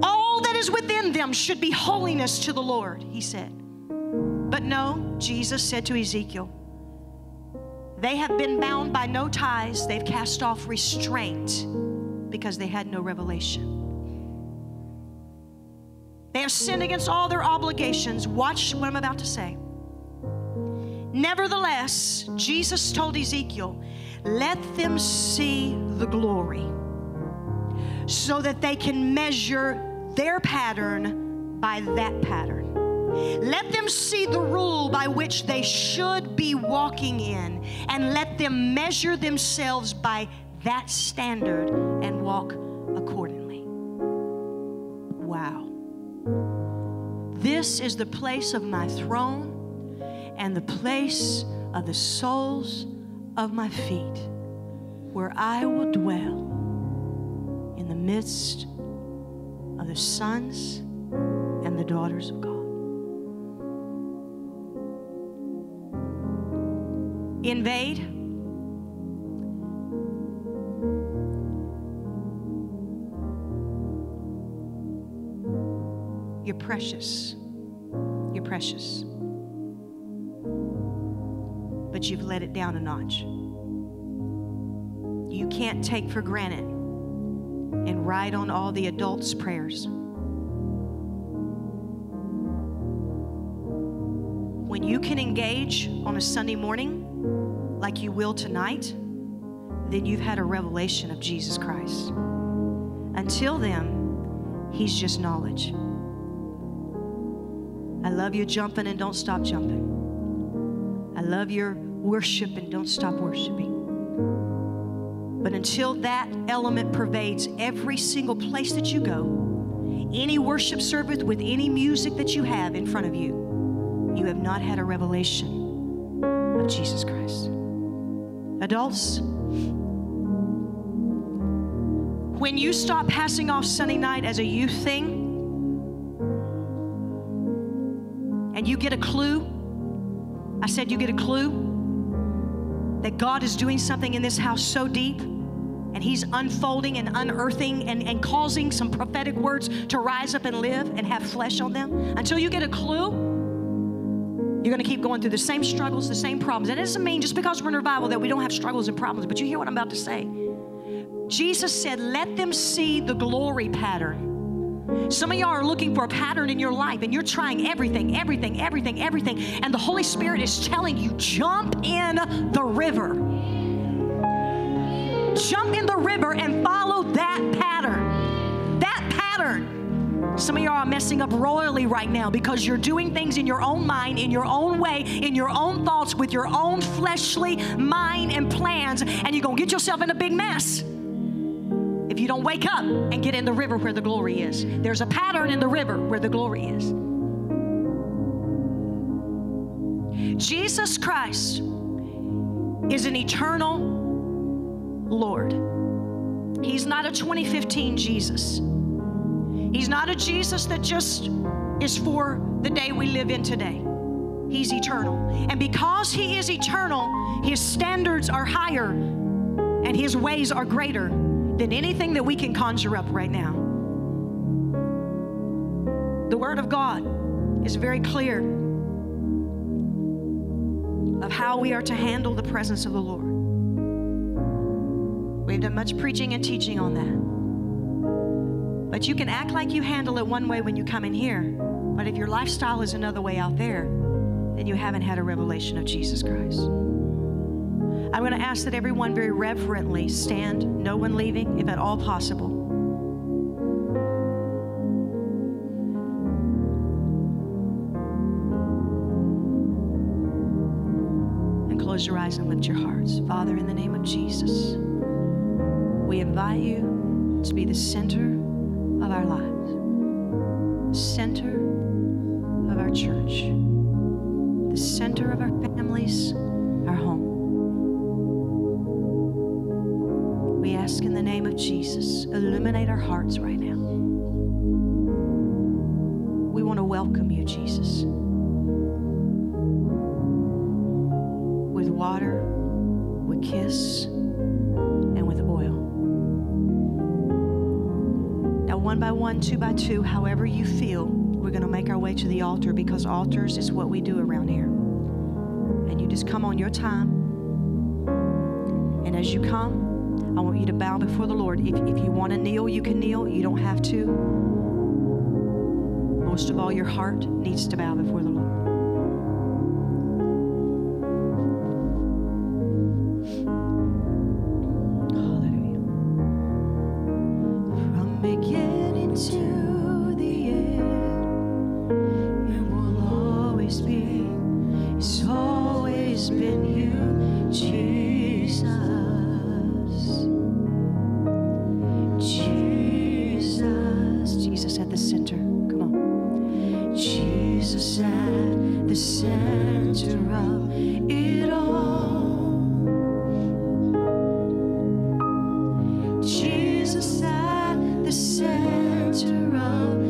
All that is within them should be holiness to the Lord, he said. But no, Jesus said to Ezekiel, they have been bound by no ties, they've cast off restraint because they had no revelation. They have sinned against all their obligations. Watch what I'm about to say. Nevertheless, Jesus told Ezekiel, let them see the glory so that they can measure their pattern by that pattern. Let them see the rule by which they should be walking in, and let them measure themselves by that standard and walk accordingly. Wow. This is the place of my throne and the place of the soles of my feet, where I will dwell in the midst of the sons and the daughters of God. Invade. You're precious. You're precious. You've let it down a notch. You can't take for granted and ride on all the adults' prayers. When you can engage on a Sunday morning like you will tonight, then you've had a revelation of Jesus Christ. Until then, He's just knowledge. I love you jumping and don't stop jumping. I love your worship and don't stop worshiping. But until that element pervades every single place that you go, any worship service with any music that you have in front of you, you have not had a revelation of Jesus Christ. Adults, when you stop passing off Sunday night as a youth thing, and you get a clue, I said, you get a clue that God is doing something in this house so deep and He's unfolding and unearthing and, and causing some prophetic words to rise up and live and have flesh on them. Until you get a clue, you're going to keep going through the same struggles, the same problems. That doesn't mean just because we're in revival that we don't have struggles and problems, but you hear what I'm about to say. Jesus said, Let them see the glory pattern some of y'all are looking for a pattern in your life and you're trying everything, everything, everything, everything. And the Holy Spirit is telling you, jump in the river. Jump in the river and follow that pattern. That pattern. Some of y'all are messing up royally right now because you're doing things in your own mind, in your own way, in your own thoughts, with your own fleshly mind and plans, and you're going to get yourself in a big mess if you don't wake up and get in the river where the glory is. There's a pattern in the river where the glory is. Jesus Christ is an eternal Lord. He's not a 2015 Jesus. He's not a Jesus that just is for the day we live in today. He's eternal. And because He is eternal, His standards are higher and His ways are greater than anything that we can conjure up right now. The Word of God is very clear of how we are to handle the presence of the Lord. We've done much preaching and teaching on that. But you can act like you handle it one way when you come in here, but if your lifestyle is another way out there, then you haven't had a revelation of Jesus Christ. I'm going to ask that everyone very reverently stand, no one leaving, if at all possible. And close your eyes and lift your hearts. Father, in the name of Jesus, we invite you to be the center of our lives, center of our church, the center of our families, our home. Ask in the name of Jesus, illuminate our hearts right now. We want to welcome you, Jesus, with water, with kiss, and with oil. Now, one by one, two by two, however you feel, we're going to make our way to the altar because altars is what we do around here. And you just come on your time. And as you come, I want you to bow before the Lord. If, if you want to kneel, you can kneel. You don't have to. Most of all, your heart needs to bow before the Lord. Center of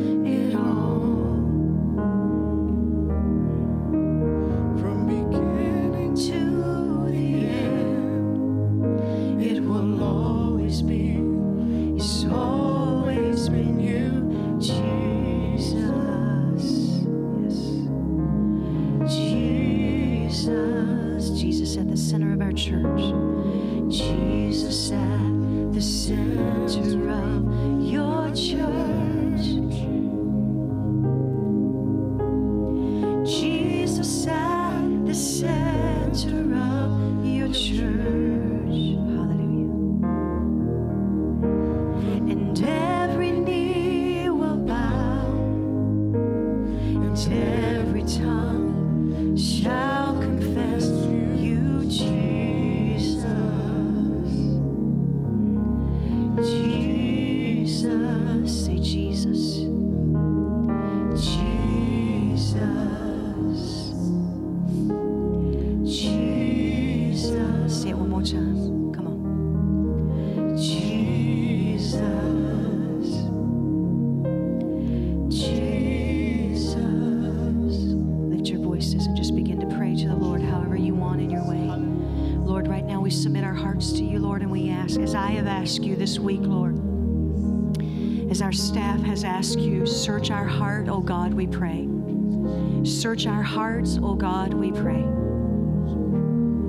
Search our hearts, oh God, we pray.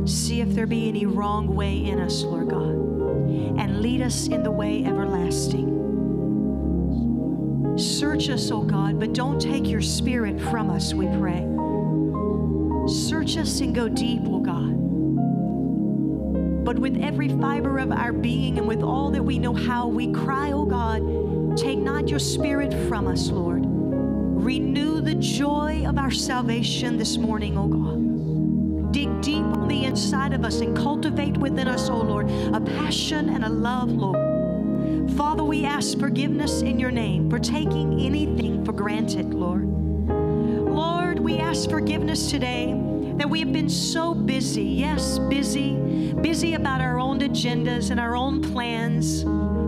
See if there be any wrong way in us, Lord God, and lead us in the way everlasting. Search us, O God, but don't take your spirit from us, we pray. Search us and go deep, O God. But with every fiber of our being and with all that we know how, we cry, O God, take not your spirit from us, Lord. The joy of our salvation this morning, O God. Dig deep on the inside of us and cultivate within us, O Lord, a passion and a love, Lord. Father, we ask forgiveness in your name for taking anything for granted, Lord. Lord, we ask forgiveness today that we have been so busy, yes, busy, busy about our own agendas and our own plans,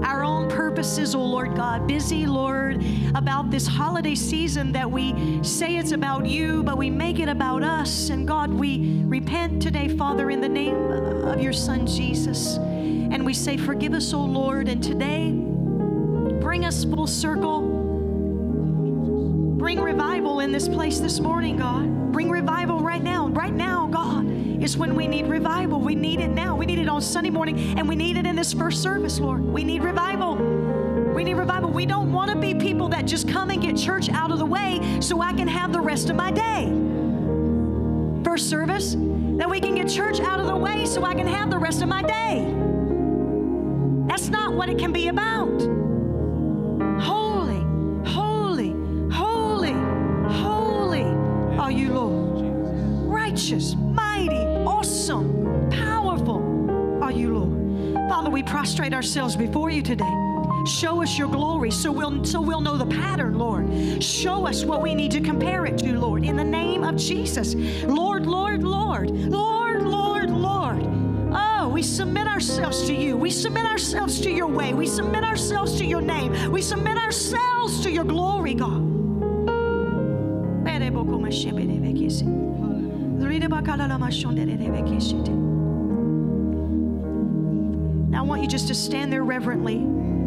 our own purposes, oh Lord God. Busy, Lord, about this holiday season that we say it's about you, but we make it about us. And God, we repent today, Father, in the name of your Son, Jesus. And we say, Forgive us, O Lord. And today, bring us full circle. Bring revival in this place this morning, God. Bring revival right now. Right now, is when we need revival. We need it now. We need it on Sunday morning, and we need it in this first service, Lord. We need revival. We need revival. We don't want to be people that just come and get church out of the way so I can have the rest of my day. First service, that we can get church out of the way so I can have the rest of my day. That's not what it can be about. Holy, holy, holy, holy are you, Lord. Righteous, prostrate ourselves before you today. Show us your glory so we'll so we'll know the pattern, Lord. Show us what we need to compare it to, Lord, in the name of Jesus. Lord, Lord, Lord, Lord, Lord, Lord. Oh, we submit ourselves to you. We submit ourselves to your way. We submit ourselves to your name. We submit ourselves to your glory, God. Want you just to stand there reverently.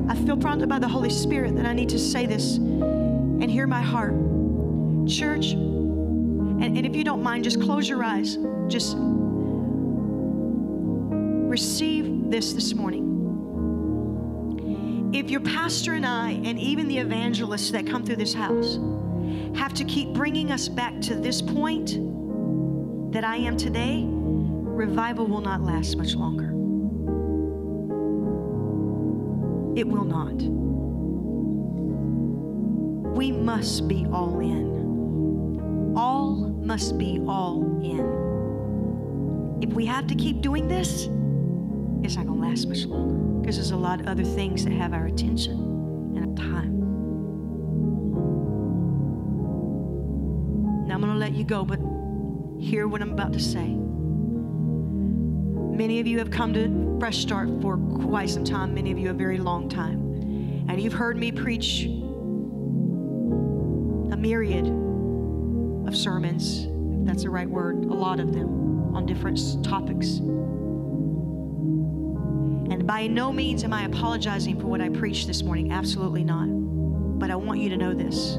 I feel prompted by the Holy Spirit that I need to say this and hear my heart. Church, and, and if you don't mind, just close your eyes. Just receive this this morning. If your pastor and I, and even the evangelists that come through this house, have to keep bringing us back to this point that I am today, revival will not last much longer. It will not. We must be all in. All must be all in. If we have to keep doing this, it's not going to last much longer because there's a lot of other things that have our attention and our time. Now I'm going to let you go, but hear what I'm about to say. Many of you have come to Fresh Start for quite some time, many of you a very long time. And you've heard me preach a myriad of sermons, if that's the right word, a lot of them on different topics. And by no means am I apologizing for what I preached this morning, absolutely not. But I want you to know this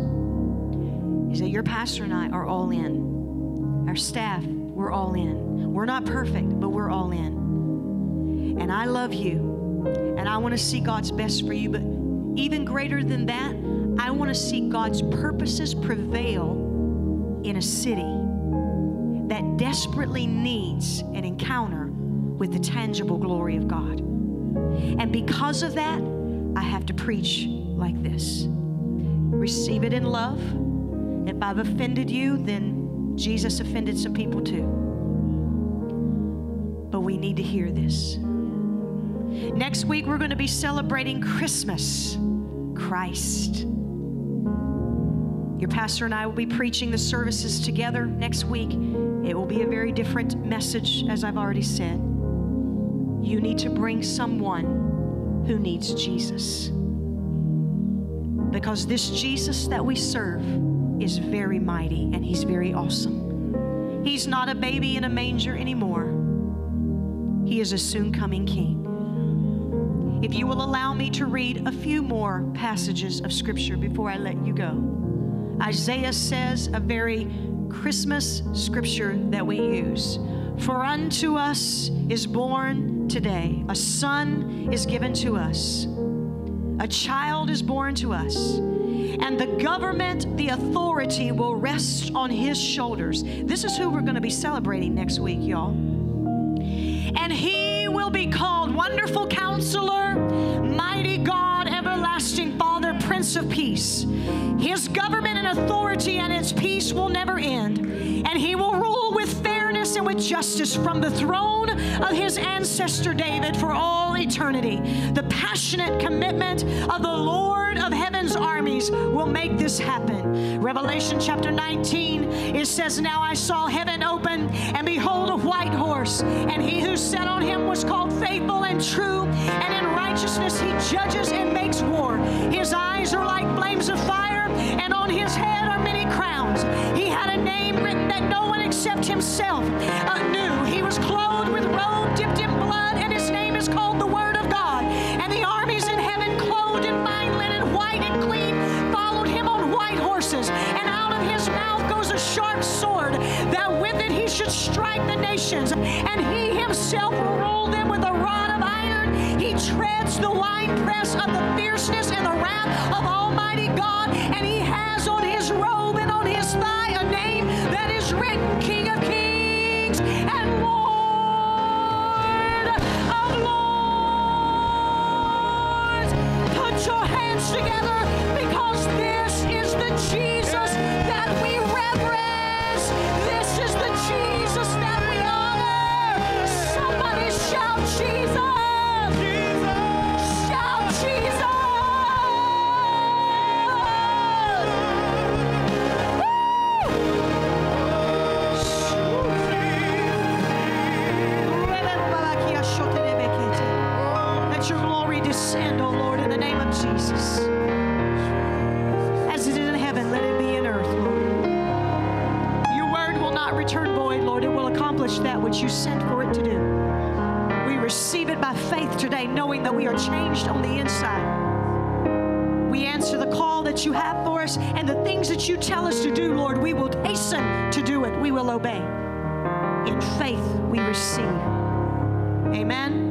is that your pastor and I are all in. Our staff, we're all in. We're not perfect, but we're all in. And I love you. And I want to see God's best for you. But even greater than that, I want to see God's purposes prevail in a city that desperately needs an encounter with the tangible glory of God. And because of that, I have to preach like this. Receive it in love. If I've offended you, then Jesus offended some people too. But we need to hear this. Next week, we're going to be celebrating Christmas, Christ. Your pastor and I will be preaching the services together next week. It will be a very different message, as I've already said. You need to bring someone who needs Jesus. Because this Jesus that we serve is very mighty and he's very awesome. He's not a baby in a manger anymore, he is a soon coming king. If you will allow me to read a few more passages of scripture before I let you go. Isaiah says a very Christmas scripture that we use. For unto us is born today, a son is given to us, a child is born to us, and the government, the authority will rest on his shoulders. This is who we're going to be celebrating next week, y'all. And he will be called Wonderful Counselor, Mighty God, Everlasting Father, Prince of Peace. His government and authority and its peace will never end. And he will rule with with justice from the throne of his ancestor David for all eternity. The passionate commitment of the Lord of heaven's armies will make this happen. Revelation chapter 19, it says, Now I saw heaven open, and behold, a white horse, and he who sat on him was called faithful and true, and in righteousness he judges and makes war. His eyes are like flames of fire, his head are many crowns. He had a name written that no one except himself knew. He was clothed with robe dipped in blood, and his name is called the Word of God. And the armies in heaven, clothed in fine linen, white and clean, followed him on white horses. And out of his mouth goes a sharp sword, that with it he should strike the nations. And he himself will rule them with a rod treads the winepress of the fierceness and the wrath of Almighty God. And he has on his robe and on his thigh a name that is written King of Kings and Lord of Lords. Put your hands together because this is the Jesus that we reverence. Sent for it to do. We receive it by faith today, knowing that we are changed on the inside. We answer the call that you have for us and the things that you tell us to do, Lord. We will hasten to do it. We will obey. In faith, we receive. Amen.